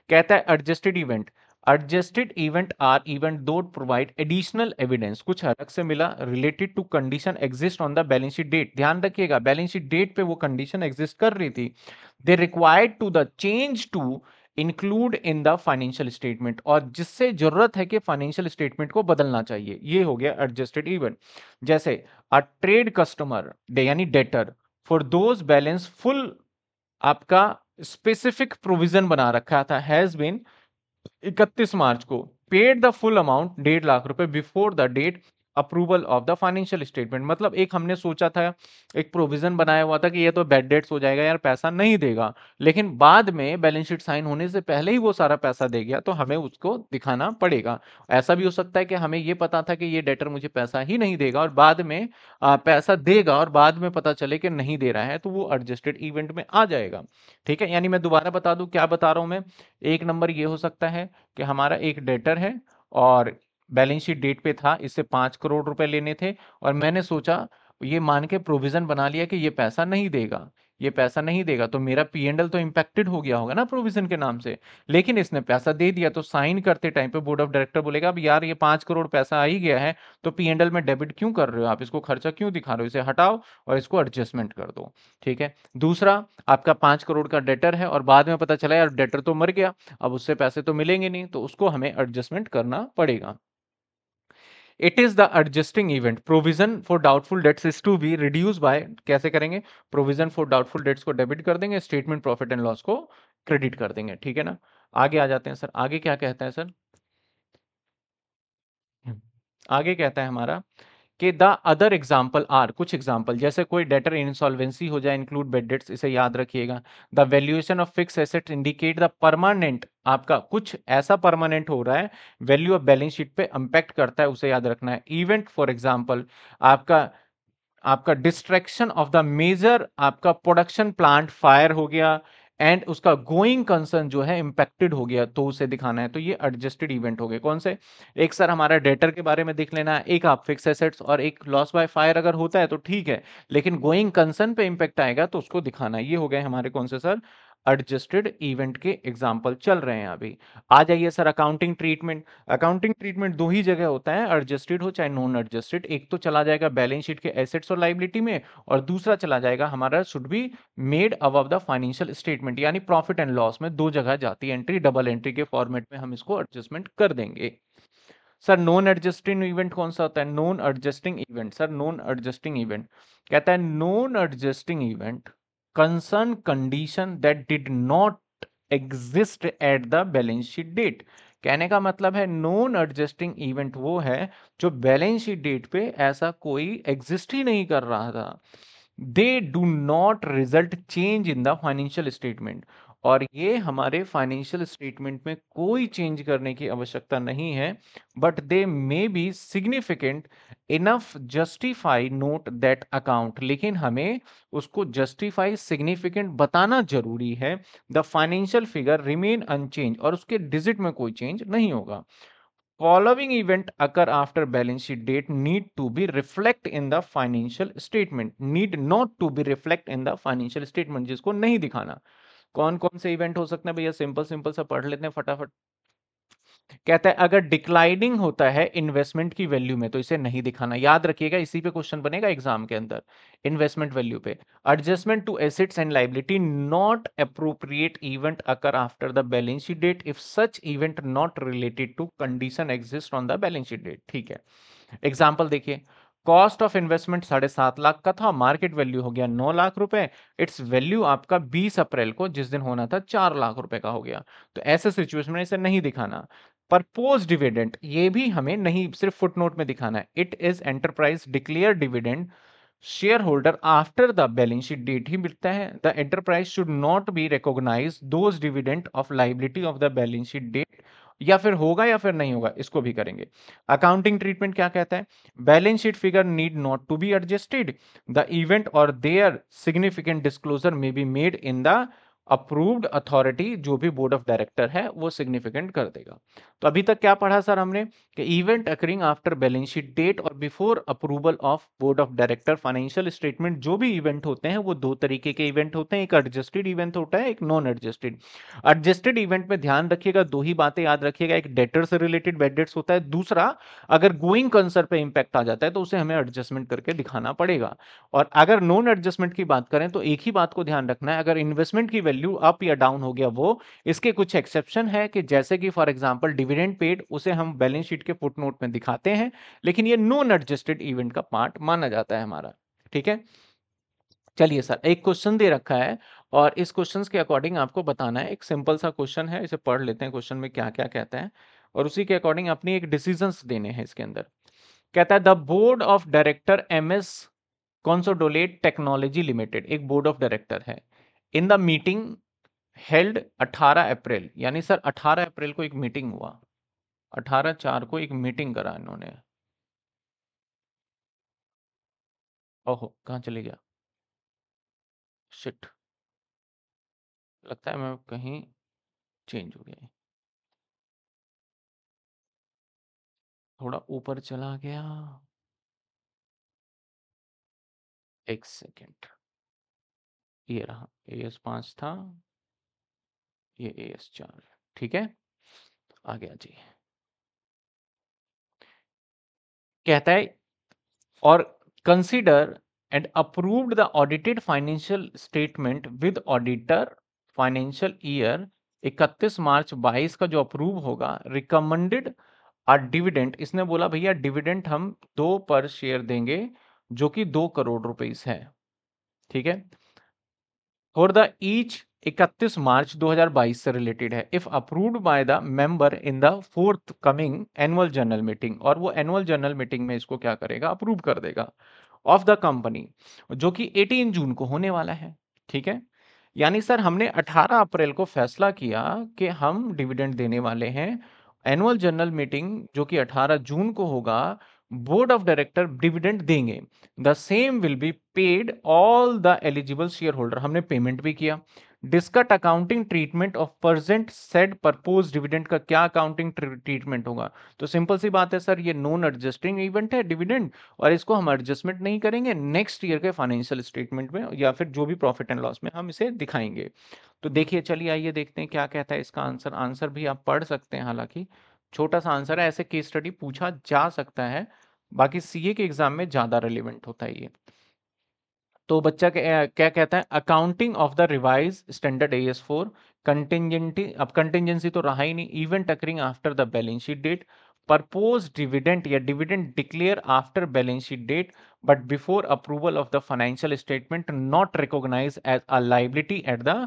कहता है adjusted event adjusted event are event that provide additional evidence कुछ अलग से मिला related to condition exist on the balance sheet date ध्यान रखिएगा बैलेंस शीट डेट पे वो कंडीशन एग्जिस्ट कर रही थी. They required to the change to include in the financial statement और जिससे ज़रूरत है कि फाइनेंशियल स्टेटमेंट को बदलना चाहिए. ये हो गया एडजस्टेड इवेंट जैसे अ ट्रेड कस्टमर यानी debtor for those balance full आपका स्पेसिफिक प्रोविज़न बना रखा था हैज़ बीन 31 मार्च को। पेड द फुल अमाउंट डेढ़ लाख रुपए before the date approval of the financial statement मतलब एक हमने सोचा था एक प्रोविज़न बनाया हुआ था कि ये तो बैड डेट्स हो जाएगा यार पैसा नहीं देगा। लेकिन बाद में बैलेंस शीट साइन होने से पहले ही वो सारा पैसा दे गया तो हमें उसको दिखाना पड़ेगा। ऐसा भी हो सकता है कि हमें ये पता था कि ये डेटर मुझे पैसा ही नहीं देगा और बाद में आ, पैसा देगा और बाद में पता चले कि नहीं दे रहा है तो वो एडजस्टेड इवेंट में आ जाएगा। ठीक है? यानी मैं दोबारा बता दूँ क्या बता रहा हूँ मैं? एक नंबर ये हो सकता है कि हमारा एक डेटर है और बैलेंस शीट डेट पे था, इससे पाँच करोड़ रुपए लेने थे और मैंने सोचा, ये मान के प्रोविज़न बना लिया कि ये पैसा नहीं देगा, ये पैसा नहीं देगा तो मेरा पी एंडल तो इम्पैक्टेड हो गया होगा ना प्रोविज़न के नाम से। लेकिन इसने पैसा दे दिया तो साइन करते टाइम पे बोर्ड ऑफ़ डायरेक्टर बोलेगा, अब यार ये पाँच करोड़ पैसा आ ही गया है तो पी एंडल में डेबिट क्यों कर रहे हो आप? इसको खर्चा क्यों दिखा रहे हो? इसे हटाओ और इसको एडजस्टमेंट कर दो। ठीक है? दूसरा, आपका पाँच करोड़ का डेटर है और बाद में पता चला, यार डेटर तो मर गया, अब उससे पैसे तो मिलेंगे नहीं। तो उसको हमें एडजस्टमेंट करना पड़ेगा। It is the adjusting event provision for doubtful debts is to be reduce by कैसे करेंगे? प्रोविज़न फॉर डाउटफुल डेट्स को डेबिट कर देंगे स्टेटमेंट प्रॉफिट एंड लॉस को क्रेडिट कर देंगे, ठीक है ना? आगे आ जाते हैं सर। आगे क्या कहता है सर? आगे कहता है हमारा कि द अदर एग्ज़ाम्पल आर, कुछ एग्ज़ाम्पल, जैसे कोई डेटर इंसॉल्वेंसी हो जाए इंक्लूड बेड डेट्स इसे याद रखिएगा। The valuation of fix assets indicate the permanent आपका कुछ ऐसा परमानेंट हो रहा है वैल्यू ऑफ़ बैलेंस शीट पे इम्पैक्ट करता है, उसे याद रखना है। इवेंट फॉर एग्ज़ाम्पल आपका आपका डिस्ट्रैक्शन ऑफ़ द मेजर आपका प्रोडक्शन प्लांट फायर हो गया एंड उसका गोइंग कंसर्न जो है इंपेक्टेड हो गया तो उसे दिखाना है। तो ये एडजस्टेड इवेंट हो गए। कौन से? एक सर हमारा डेटर के बारे में देख लेना। है एक आप फिक्स एसेट्स और एक लॉस बाय फायर अगर होता है तो ठीक है। लेकिन गोइंग कंसर्न पे इंपैक्ट आएगा तो उसको दिखाना। ये हो गए हमारे कौन से सर एडजस्टेड इवेंट के एग्ज़ाम्पल चल रहे हैं अभी। आ जाइए sir accounting treatment accounting treatment दो ही जगह होता है एडजस्टेड हो चाहे नॉन एडजस्टेड एक तो चला जाएगा बैलेंस शीट के एसेट्स और लाइबिलिटी में और दूसरा चला जाएगा हमारा should be made above the financial statement यानी प्रॉफिट एंड लॉस में दो जगह जाती है एंट्री डबल एंट्री के फॉर्मेट में हम इसको एडजस्टमेंट कर देंगे। सर नॉन एडजस्टिंग इवेंट कौन सा होता है? Non adjusting event sir non adjusting event कहता है non adjusting event concern condition that did not exist at the balance sheet date कहने का मतलब है नॉन एडजस्टिंग इवेंट वो है जो बैलेंस शीट डेट पे ऐसा कोई एग्जिस्ट ही नहीं कर रहा था. They do not result change in the financial statement और ये हमारे फाइनेंशियल स्टेटमेंट में कोई चेंज करने की आवश्यकता नहीं है but they may be significant enough justify note that account लेकिन हमें उसको जस्टिफाई सिग्निफिकेंट बताना ज़रूरी है। The financial figure remain unchanged और उसके डिजिट में कोई चेंज नहीं होगा। Following event occur after balance sheet date need to be reflect in the financial statement need not to be reflect in the financial statement जिसको नहीं दिखाना। कौन कौन से इवेंट हो सकते हैं? भैया सिंपल सिंपल सा पढ़ लेते हैं फटाफट। कहता है, अगर डिक्लाइनिंग होता है इन्वेस्टमेंट की वैल्यू में तो इसे नहीं दिखाना। याद रखिएगा, इसी पे क्वेश्चन बनेगा एग्ज़ाम के अंदर इन्वेस्टमेंट वैल्यू पे। Adjustment to assets and liability not appropriate event occur after the balance sheet date if such event not related to condition exist on the balance sheet date ठीक है। एग्ज़ाम्पल देखिए कॉस्ट ऑफ़ इन्वेस्टमेंट साढ़े सात लाख का था, मार्केट वैल्यू हो गया नौ लाख रुपए। इट्स वैल्यू आपका बीस अप्रैल को, जिस दिन होना था, चार लाख रुपए का हो गया। तो ऐसे सिचुएशन में इसे नहीं दिखाना। परपोज डिविडेंड, ये भी हमें नहीं सिर्फ़ फुटनोट में दिखाना है। It is enterprise declare dividend share holder after the balance sheet date ही मिलता है। The enterprise should not be recognise those dividend of liability of the balance sheet date या फिर होगा या फिर नहीं होगा, इसको भी करेंगे। अकाउंटिंग ट्रीटमेंट क्या कहता है? Balance sheet figure need not to be adjusted the event और there significant disclosure may be made in the approved authority जो भी बोर्ड ऑफ़ डायरेक्टर है, वो सिग्निफिकेंट कर देगा। तो अभी तक क्या पढ़ा सर हमने कि event occurring after balance sheet date और before approval of board of director financial statement जो भी इवेंट होते हैं, वो दो तरीके के इवेंट होते हैं। एक एडजस्टेड इवेंट होता है, एक नॉन एडजस्टेड एडजस्टेड इवेंट में ध्यान रखिएगा, दो ही बातें याद रखिएगा, एक डेटर से रिलेटेड बेड डेट्स होता है, दूसरा अगर गोइंग कंसर पे इंपैक्ट आ जाता है तो उसे हमें एडजस्टमेंट करके दिखाना पड़ेगा। और अगर नॉन एडजस्टमेंट की बात करें तो एक ही बात को ध्यान रखना है, अगर इन्वेस्टमेंट की वैल्यू अप या डाउन हो गया, वो इसके कुछ एक्सेप्शन है कि जैसे कि फॉर एग्ज़ाम्पल डिविडेंड पेड उसे हम बैलेंस शीट के फुटनोट में दिखाते हैं, लेकिन ये नॉन एडजस्टेड इवेंट का पार्ट माना जाता है हमारा, ठीक है? चलिए सर एक क्वेश्चन दे रखा है, और इस क्वेश्चन के अकॉर्डिंग आपको बताना है, एक सिंपल सा क्वेश्चन है, इसे पढ़ लेते हैं क्वेश्चन में क्या क्या कहता है, और उसी के अकॉर्डिंग अपनी एक डिसीज़न देने हैं इसके अंदर। कहता है the board of director M S consolidate technology limited एक बोर्ड ऑफ़ डायरेक्टर है in the meeting held 18 April, यानी सर 18 अप्रैल को एक मीटिंग हुआ। 18 चार को एक मीटिंग करा इन्होंने। ओहो, कहाँ चले गया? शिट। लगता है मैं कहीं चेंज हो गया थोड़ा ऊपर चला गया। एक सेकेंड। ये रहा, ए एस पाँच था, ये ए एस चार ठीक है? आ गया जी कहता है, और consider and approved the audited financial statement with auditor financial year 31 March 22 का जो अप्रूव होगा रिकमेंडेड आ डिविडेंड इसने बोला, भैया डिविडेंड हम दो पर शेयर देंगे, जो कि दो करोड़ रुपीस है। ठीक है? फॉर द ईच 31 मार्च 2022 से रिलेटेड है। If approved by the member in the fourth coming annual general meeting और वो एनुअल जनरल मीटिंग में इसको क्या करेगा? अप्रूव कर देगा ऑफ़ द कंपनी जो कि 18 जून को होने वाला है। ठीक है? यानी सर, हमने 18 अप्रैल को फैसला किया कि हम डिविडेंड देने वाले हैं। एनुअल जनरल मीटिंग जो कि 18 जून को होगा बोर्ड ऑफ़ डायरेक्टर डिविडेंड देंगे। The same will be paid all the eligible share holder हमने पेमेंट भी किया। Discuss accounting treatment of present said proposed dividend का क्या अकाउंटिंग ट्रीटमेंट होगा? तो सिंपल सी बात है सर, ये नॉन एडजस्टिंग इवेंट है डिविडेंड और इसको हम एडजस्टमेंट नहीं करेंगे नेक्स्ट ईयर के फाइनेंशियल स्टेटमेंट में या फिर जो भी प्रॉफिट एंड लॉस में हम इसे दिखाएँगे। तो देखिए, चलिए आइए देखते हैं क्या कहता है इसका आंसर आंसर भी आप पढ़ सकते हैं हालाँकि छोटा सा आंसर है, ऐसे केस स्टडी पूछा जा सकता है, बाकी सीए के एग्ज़ाम में ज़्यादा रिलेवेंट होता है ये। तो बच्चा क्या कहता है? Accounting of the revise standard A S four contingent अब कंटिजेंसी तो रहा ही नहीं event occurring after the balance sheet date proposed dividend या dividend declare after balance sheet date but before approval of the financial statement not recognise as a liability at the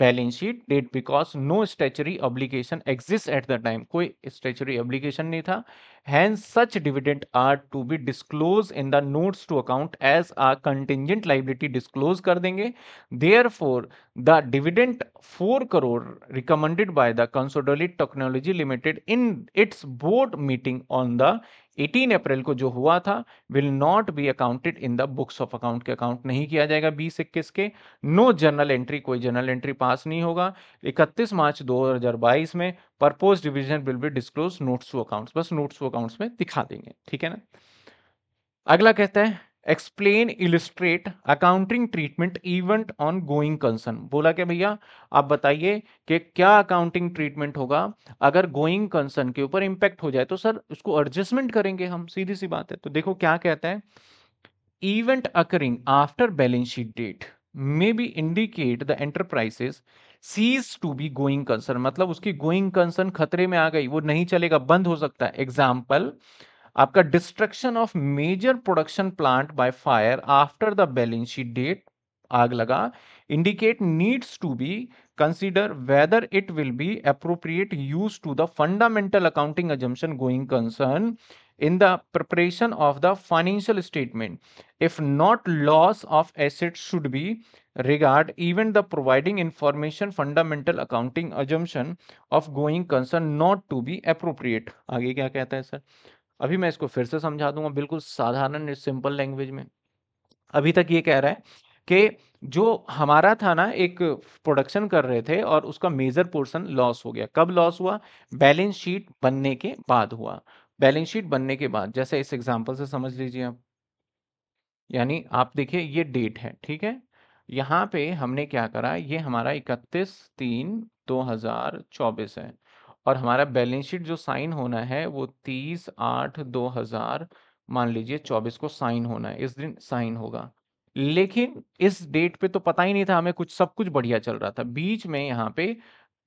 balance sheet, date because no statutory obligation exist at the time कोई स्टेचरी अब्लिकेशन नहीं था। And such dividend are to be disclose in the notes to account as a contingent liability disclose कर देंगे। Therefore the dividend 4 crore recommended by the Consolidated Technology Limited in its board meeting on the 18 April को जो हुआ था will not be accounted in the books of account के अकाउंट नहीं किया जाएगा बीस इक्कीस के. नो जर्नल एंट्री कोई जर्नल एंट्री पास नहीं होगा. 31 मार्च 2022 में proposed division will be disclose notes to accounts बस नोट्स टू अकाउंट्स में दिखा देंगे. ठीक है ना? अगला कहता है explain illustrate accounting treatment event on going concern बोला क्या भैया, आप बताइए कि क्या अकाउंटिंग ट्रीटमेंट होगा? अगर गोइंग कंसर्न के ऊपर इंपैक्ट हो जाए तो सर उसको एडजस्टमेंट करेंगे हम, सीधी सी बात है। तो देखो क्या कहता है event occurring after balance sheet date may be indicate the enterprises cease to be going concern मतलब उसकी गोइंग कंसर्न खतरे में आ गई, वो नहीं चलेगा, बंद हो सकता है। एग्ज़ाम्पल आपका destruction of major production plant by fire after the balance sheet date आग लगा indicate needs to be consider whether it will be appropriate use to the fundamental accounting assumption going concern in the preparation of the financial statement if not loss of asset should be regard even the providing information fundamental accounting assumption of going concern not to be appropriate आगे क्या कहता है सर अभी मैं इसको फिर से समझा दूँगा बिल्कुल साधारण सिंपल लैंग्वेज में। अभी तक ये कह रहा है कि जो हमारा था ना एक प्रोडक्शन कर रहे थे और उसका मेजर पोर्शन लॉस हो गया। कब लॉस हुआ? बैलेंस शीट बनने के बाद हुआ। बैलेंस शीट बनने के बाद, जैसे इस एग्जांपल से समझ लीजिए आप। यानी आप देखिए ये डेट है, ठीक है? यहाँ पे हमने क्या करा? ये हमारा इकतीस तीन दो हज़ार चौबीस है। और हमारा बैलेंस शीट जो साइन होना है, वो तीस आठ दो हज़ार, मान लीजिए चौबीस को साइन होना है, इस दिन साइन होगा। लेकिन इस डेट पे तो पता ही नहीं था हमें कुछ, सब कुछ बढ़िया चल रहा था। बीच में यहाँ पे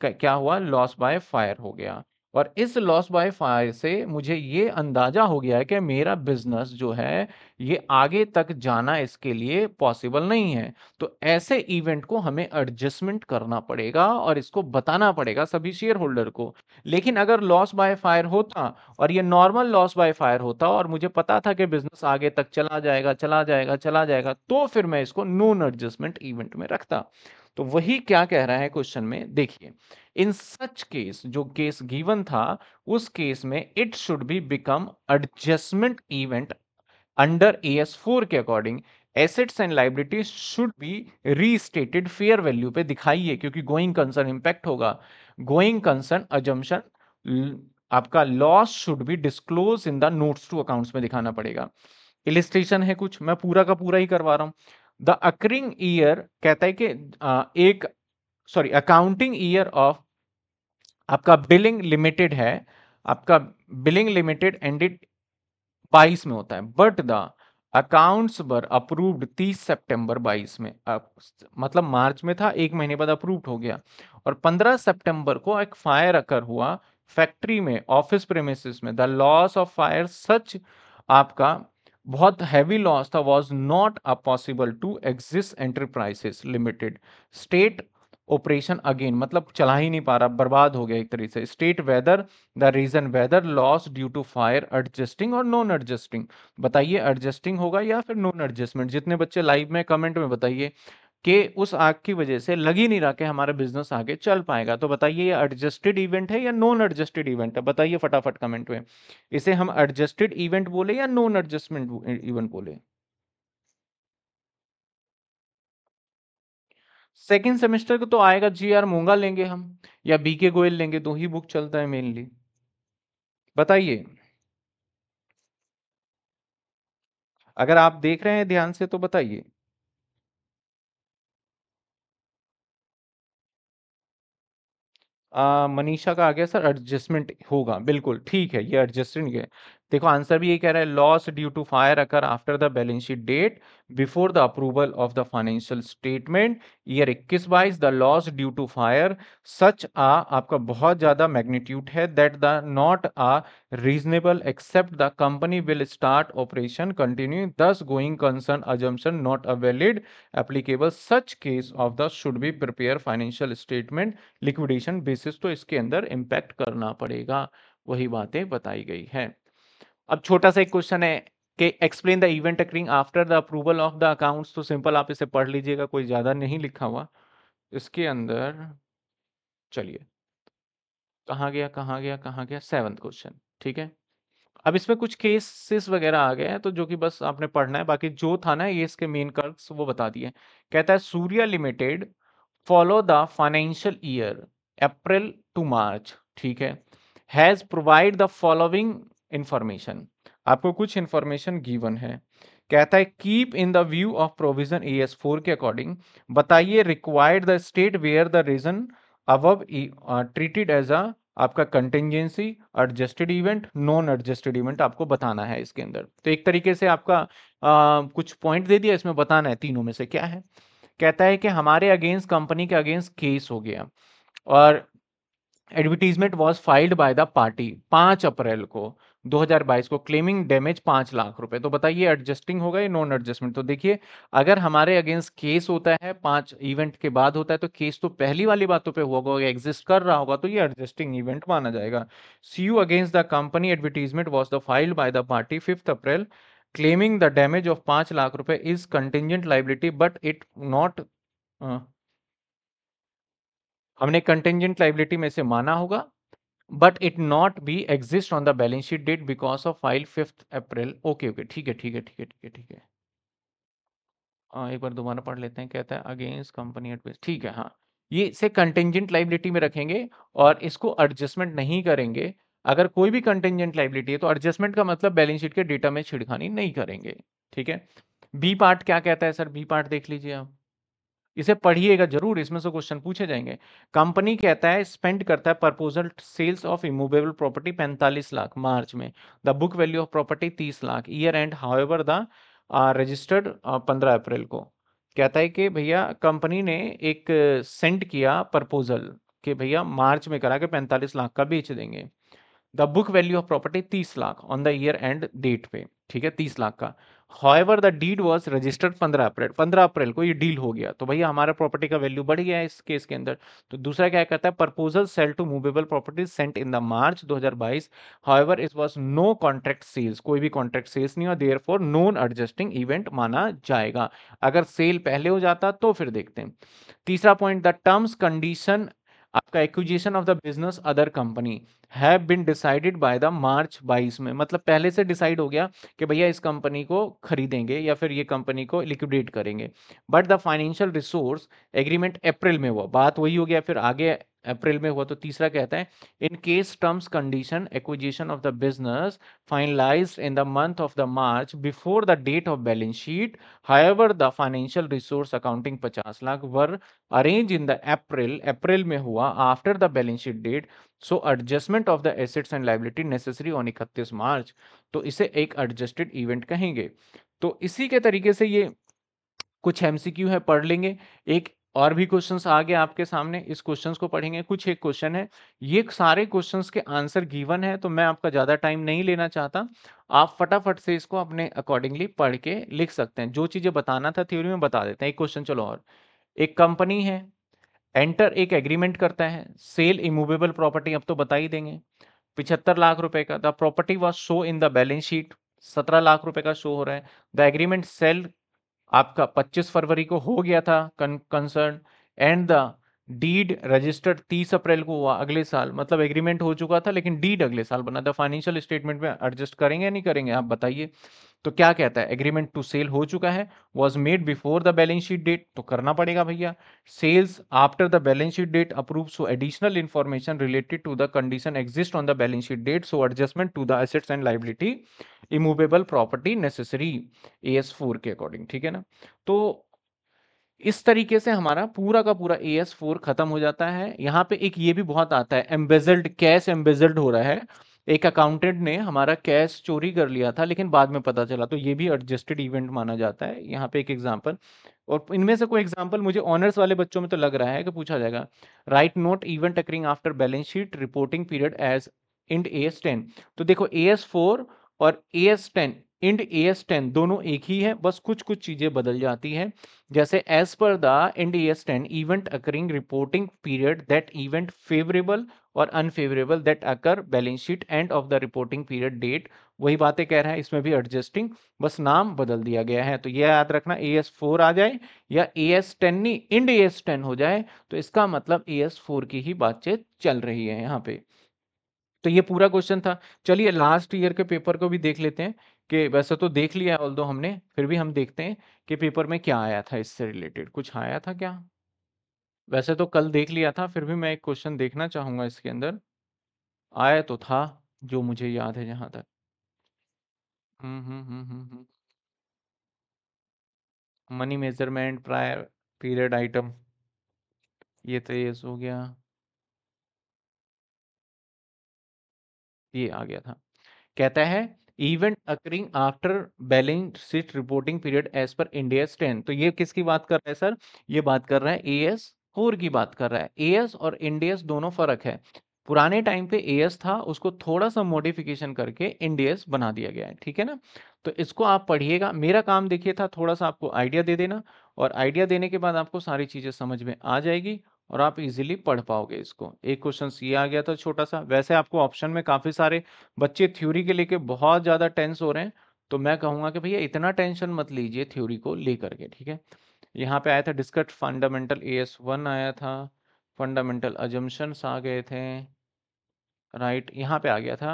क्या हुआ? लॉस बाय फायर हो गया। और इस लॉस बाय फायर से मुझे ये अंदाज़ा हो गया है कि मेरा बिज़नेस जो है, ये आगे तक जाना इसके लिए पॉसिबल नहीं है। तो ऐसे इवेंट को हमें एडजस्टमेंट करना पड़ेगा और इसको बताना पड़ेगा सभी शेयर होल्डर को। लेकिन अगर लॉस बाय फायर होता और ये नॉर्मल लॉस बाय फायर होता और मुझे पता था कि बिज़नेस आगे तक चला जाएगा चला जाएगा चला जाएगा तो फिर मैं इसको नॉन एडजस्टमेंट इवेंट में रखता। तो वही क्या कह रहा है क्वेश्चन में? देखिए, इन सच केस, जो केस गिवन था, उस केस में it should be become adjustment event under A S four के according. Assets and liabilities should be restated fair value पे दिखाइए, क्योंकि गोइंग कंसर्न इंपैक्ट होगा। गोइंग कंसर्न अजम्पन आपका loss should be disclose in the notes to accounts में दिखाना पड़ेगा। इलिस्ट्रेशन है कुछ, मैं पूरा का पूरा ही करवा रहा हूँ। द अकरिंग ईयर कहता है कि एक, सॉरी, अकाउंटिंग ईयर ऑफ़ आपका बिलिंग लिमिटेड है, आपका बिलिंग लिमिटेड एंडेड 22 में होता है, but the accounts were approved 30 सितंबर 22 में मतलब मार्च में था, एक महीने बाद अप्रूव्ड हो गया, और 15 सितंबर को एक फायर अकर हुआ फैक्ट्री में, ऑफ़िस प्रेमिस में, the loss of fire, such आपका बहुत हैवी लॉस था was not a possible to exist enterprises limited state operation again मतलब चला ही नहीं पा रहा, बर्बाद हो गया एक तरीके से। State whether the reason whether loss due to fire adjusting और नॉन एडजस्टिंग बताइए एडजस्टिंग होगा या फिर नॉन एडजस्टमेंट जितने बच्चे लाइव में कमेंट में बताइए। कि उस आग की वजह से लग नहीं रहा कि हमारा बिज़नेस आगे चल पाएगा। तो बताइए, ये एडजस्टेड इवेंट है या नॉन एडजस्टेड इवेंट है? बताइए फटाफट कमेंट में। इसे हम एडजस्टेड इवेंट बोले या नॉन एडजस्टमेंट इवेंट बोले? सेकेंड सेमेस्टर को तो आएगा, जी आर मोंगा लेंगे हम, या बी के गोयल लेंगे दो ही बुक चलता है मेनली बताइए। अगर आप देख रहे हैं ध्यान से तो बताइए। मनीषा का आ गया सर एडजस्टमेंट होगा बिल्कुल ठीक है ये एडजस्टमेंट है देखो आंसर भी ये कह रहा है loss due to fire occur after the balance sheet date before the approval of the financial statement year 21 बाईस the loss due to fire such a आपका बहुत ज़्यादा मैग्नीट्यूड है that the not a reasonable accept the company will start operation continue thus going concern assumption not a valid applicable such case of the should be prepare financial statement liquidation basis तो इसके अंदर इम्पैक्ट करना पड़ेगा। वही बातें बताई गई है। अब छोटा सा एक क्वेश्चन है कि explain the event occurring after the approval of the accounts तो सिंपल आप इसे पढ़ लीजिएगा, कोई ज़्यादा नहीं लिखा हुआ। इसके अंदर, चलिए। कहाँ गया कहाँ गया कहाँ गया? सेवंथ क्वेश्चन ठीक है? अब इसमें कुछ केसेस वगैरह आ गए हैं तो जो कि बस आपने पढ़ना है, बाकी जो था ना, ये इसके मेन कर्क्स वो बता दिए कहता है, Surya limited follow the financial year April to March ठीक है? Has provide the following information आपको कुछ इंफॉर्मेशन गिवन है। कहता है keep in the view of provision A S four के अकॉर्डिंग बताइए required the state where the reason अब ट्रीटेड एज अ आपका contingency adjusted event non adjusted event आपको बताना है इसके अंदर। तो एक तरीके से आपका आ, कुछ पॉइंट दे दिया इसमें बताना है तीनों में से क्या है। कहता है कि हमारे अगेंस्ट कंपनी के अगेंस्ट केस हो गया। और advertisement was filed by the party पाँच अप्रैल को। 2022 को क्लेमिंग डैमेज पाँच लाख रुपए। तो बताइए एडजस्टिंग होगा या नॉन एडजस्टमेंट तो देखिए अगर हमारे अगेंस्ट केस होता है पाँच इवेंट के बाद होता है तो केस तो पहली वाली बातों पे होगा एग्जिस्ट कर रहा होगा तो ये एडजस्टिंग इवेंट माना जाएगा। See you against the company advertisement was the filed by the party fifth April claiming the damage of पाँच lakh rupees is contingent liability but it uh, हमने कंटेंजेंट लाइबिलिटी में से माना होगा but it not be exist on the balance sheet date because of file fifth April okay okay ठीक है ठीक है ठीक है ठीक है ठीक है। हाँ एक बार दोबारा पढ़ लेते हैं, कहता है अगेंस्ट कंपनी एट ठीक है हाँ। ये इसे कंटेंजेंट लाइबिलिटी में रखेंगे और इसको एडजस्टमेंट नहीं करेंगे। अगर कोई भी कंटेंजेंट लाइबिलिटी है तो एडजस्टमेंट का मतलब बैलेंस शीट के डेटा में छिड़खानी नहीं करेंगे। ठीक है? बी पार्ट क्या कहता है सर बी पार्ट देख लीजिए आप। इसे पढ़िएगा ज़रूर, इसमें से क्वेश्चन पूछे जाएँगे। कंपनी कहता है स्पेंड करता है proposal sales of immovable property 45 lakh मार्च में। The book value of property 30 lakh. Year end however the registered 15 अप्रैल को। कहता है कि भैया, कंपनी ने एक सेंड किया प्रपोजल कि भैया, मार्च में करा के 45 लाख का बेच देंगे। The book value of property 30 lakh on the year end date पे। ठीक है 30 लाख का। However the deed was registered 15 April 15 अप्रैल को ये डील हो गया। तो भैया, हमारा प्रॉपर्टी का वैल्यू बढ़ गया है इस केस के अंदर। तो दूसरा क्या कहता है? Proposal sale to movable property sent in the March 2022 however it was no contract sales कोई भी कॉन्ट्रैक्ट सेल्स नहीं हुआ। देयरफॉर नॉन एडजस्टिंग इवेंट माना जाएगा। अगर सेल पहले हो जाता तो फिर देखते हैं। तीसरा point the terms condition acquisition of the business other company have been decided by the March 22 में। मतलब पहले से डिसाइड हो गया कि भैया इस कंपनी को खरीदेंगे या फिर ये कंपनी को लिक्विडेट करेंगे। But the financial resource agreement अप्रैल में हुआ। बात वही हो गया, फिर आगे अप्रैल में हुआ तो तीसरा कहता है in case terms condition acquisition of the business finalised in the month of the March before the date of balance sheet however the financial resource accounting 50 lakh were arrange in the April अप्रैल में हुआ। After the balance sheet date so adjustment of the assets and liability necessary on इकतीस मार्च तो इसे एक एडजस्टेड इवेंट कहेंगे। तो इसी के तरीके से ये कुछ एमसीक्यू है, पढ़ लेंगे। एक और भी क्वेश्चंस आ गए आपके सामने, इस क्वेश्चंस को पढ़ेंगे। कुछ एक क्वेश्चन है। ये सारे क्वेश्चंस के आंसर गिवन है तो मैं आपका ज़्यादा टाइम नहीं लेना चाहता। आप फटाफट से इसको अपने अकॉर्डिंगली पढ़ के लिख सकते हैं। जो चीज़ें बताना था थ्योरी में बता देते हैं। एक क्वेश्चन चलो और। एक कंपनी है एंटर एक एग्रीमेंट करता है। सेल इमूवेबल प्रॉपर्टी अब तो बता ही देंगे। पिछहत्तर लाख रुपए का। The property was show in the balance sheet सत्रह लाख रुपए का शो हो रहा है। द एग्रीमेंट सेल आपका 25 फरवरी को हो गया था concern and the deed registered 30 April को हुआ अगले साल। मतलब एग्रीमेंट हो चुका था, लेकिन डीड अगले साल बना। था फाइनेंशियल स्टेटमेंट में एडजस्ट करेंगे नहीं करेंगे, आप बताइए। तो क्या कहता है? एग्रीमेंट टू सेल हो चुका है was made before the balance sheet date तो करना पड़ेगा भैया। Sales after the balance sheet date approve so additional information related to the condition exist on the balance sheet date so adjustment to the assets and liability immovable property necessary A S four के अकॉर्डिंग ठीक है ना? तो इस तरीके से हमारा पूरा का पूरा ए एस फोर खत्म हो जाता है। यहाँ पे एक ये भी बहुत आता है एम्बेजल्ड कैश एम्बेजल्ड हो रहा है। एक अकाउंटेंट ने हमारा कैश चोरी कर लिया था, लेकिन बाद में पता चला तो ये भी एडजस्टेड इवेंट माना जाता है। यहाँ पे एक एग्ज़ाम्पल और इनमें से कोई एग्ज़ाम्पल मुझे ऑनर्स वाले बच्चों में तो लग रहा है कि पूछा जाएगा। Right note event occurring after balance sheet reporting period as Ind A S ten तो देखो ए एस फोर और A S ten Ind A S ten दोनों एक ही है, बस कुछ कुछ चीज़ें बदल जाती हैं। जैसे as per the Ind A S ten event occurring reporting period that event favourable और unfavourable that occur balance sheet end of the reporting period date वही बातें कह रहा है, इसमें भी एडजस्टिंग बस नाम बदल दिया गया है। तो यह याद रखना ए एस फोर आ जाए या ए एस टेन नहीं इंड ए एस टेन हो जाए तो इसका मतलब ए एस फोर की ही बातचीत चल रही है यहाँ पे। तो ये पूरा क्वेश्चन था। चलिए लास्ट ईयर के पेपर को भी देख लेते हैं। कि वैसे तो देख लिया ऑल दो हमने, फिर भी हम देखते हैं कि पेपर में क्या आया था इससे रिलेटेड कुछ आया था क्या? वैसे तो कल देख लिया था, फिर भी मैं एक क्वेश्चन देखना चाहूँगा इसके अंदर। आया तो था, जो मुझे याद है जहाँ तक। हम्म हम्म हम्म हम्म money measurement prior period item ये तो ये हो गया। ये आ गया था। कहता है event occurring after balance sheet reporting period as पर इंडियस टेन तो ये किसकी बात कर रहा है, सर? ये बात कर रहा है ए एस फोर की बात कर रहा है। ए एस और इंडियस दोनों फ़र्क है। पुराने टाइम पे ए एस था, उसको थोड़ा सा मॉडिफिकेशन करके इंडियस बना दिया गया है, ठीक है ना? तो इसको आप पढ़िएगा। मेरा काम देखिए था, थोड़ा सा आपको आइडिया दे देना और आइडिया देने के बाद आपको सारी चीज़ें समझ में आ जाएगी। और आप इजीली पढ़ पाओगे इसको। एक क्वेश्चन ये आ गया था छोटा सा वैसे आपको ऑप्शन में काफ़ी सारे बच्चे थ्योरी के लेके बहुत ज़्यादा टेंस हो रहे हैं तो मैं कहूँगा कि भैया इतना टेंशन मत लीजिए थ्योरी को लेकर के ठीक है? यहाँ पे आया था डिस्कट फंडामेंटल ए एस वन आया था फंडामेंटल अजम्पन्स आ गए थे। राइट right, यहाँ पे आ गया था।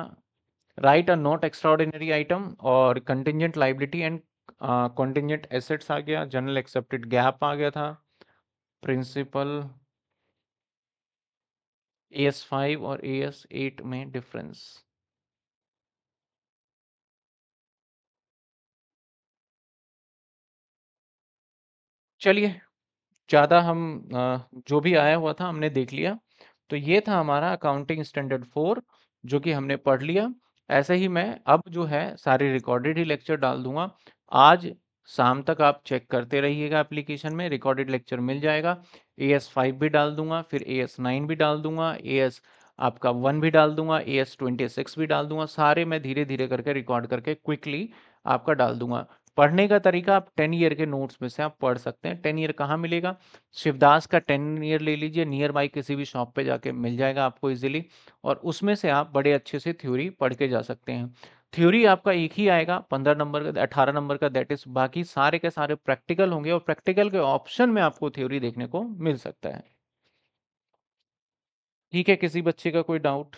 Right a not extraordinary item और contingent liability and contingent assets आ गया जनरल एक्सेप्टेड गैप आ गया था। प्रिंसिपल ए एस फाइव और ए एस एट में डिफरेंस चलिए, ज़्यादा हम जो भी आया हुआ था हमने देख लिया। तो ये था हमारा अकाउंटिंग स्टैंडर्ड फोर जो कि हमने पढ़ लिया। ऐसे ही मैं अब जो है सारे रिकॉर्डेड ही लेक्चर डाल दूँगा। आज शाम तक आप चेक करते रहिएगा एप्लीकेशन में रिकॉर्डेड लेक्चर मिल जाएगा। ए एस फाइव भी डाल दूँगा, फिर ए एस नाइन भी डाल दूँगा ए एस आपका वन भी डाल दूँगा ए एस ट्वेंटी सिक्स भी डाल दूँगा, सारे मैं धीरे धीरे करके रिकॉर्ड करके क्विकली आपका डाल दूँगा। पढ़ने का तरीका आप टेन ईयर के नोट्स में से आप पढ़ सकते हैं। टेन ईयर कहाँ मिलेगा? शिवदास का टेन ईयर ले लीजिए नियर बाई किसी भी शॉप पे जाके मिल जाएगा आपको इजीली और उसमें से आप बड़े अच्छे से थ्योरी पढ़ के जा सकते हैं। थ्योरी आपका एक ही आएगा, पंद्रह नंबर का, अठारह नंबर का दैट इज़ बाकी सारे के सारे प्रैक्टिकल होंगे और प्रैक्टिकल के ऑप्शन में आपको थ्योरी देखने को मिल सकता है। ठीक है, किसी बच्चे का कोई डाउट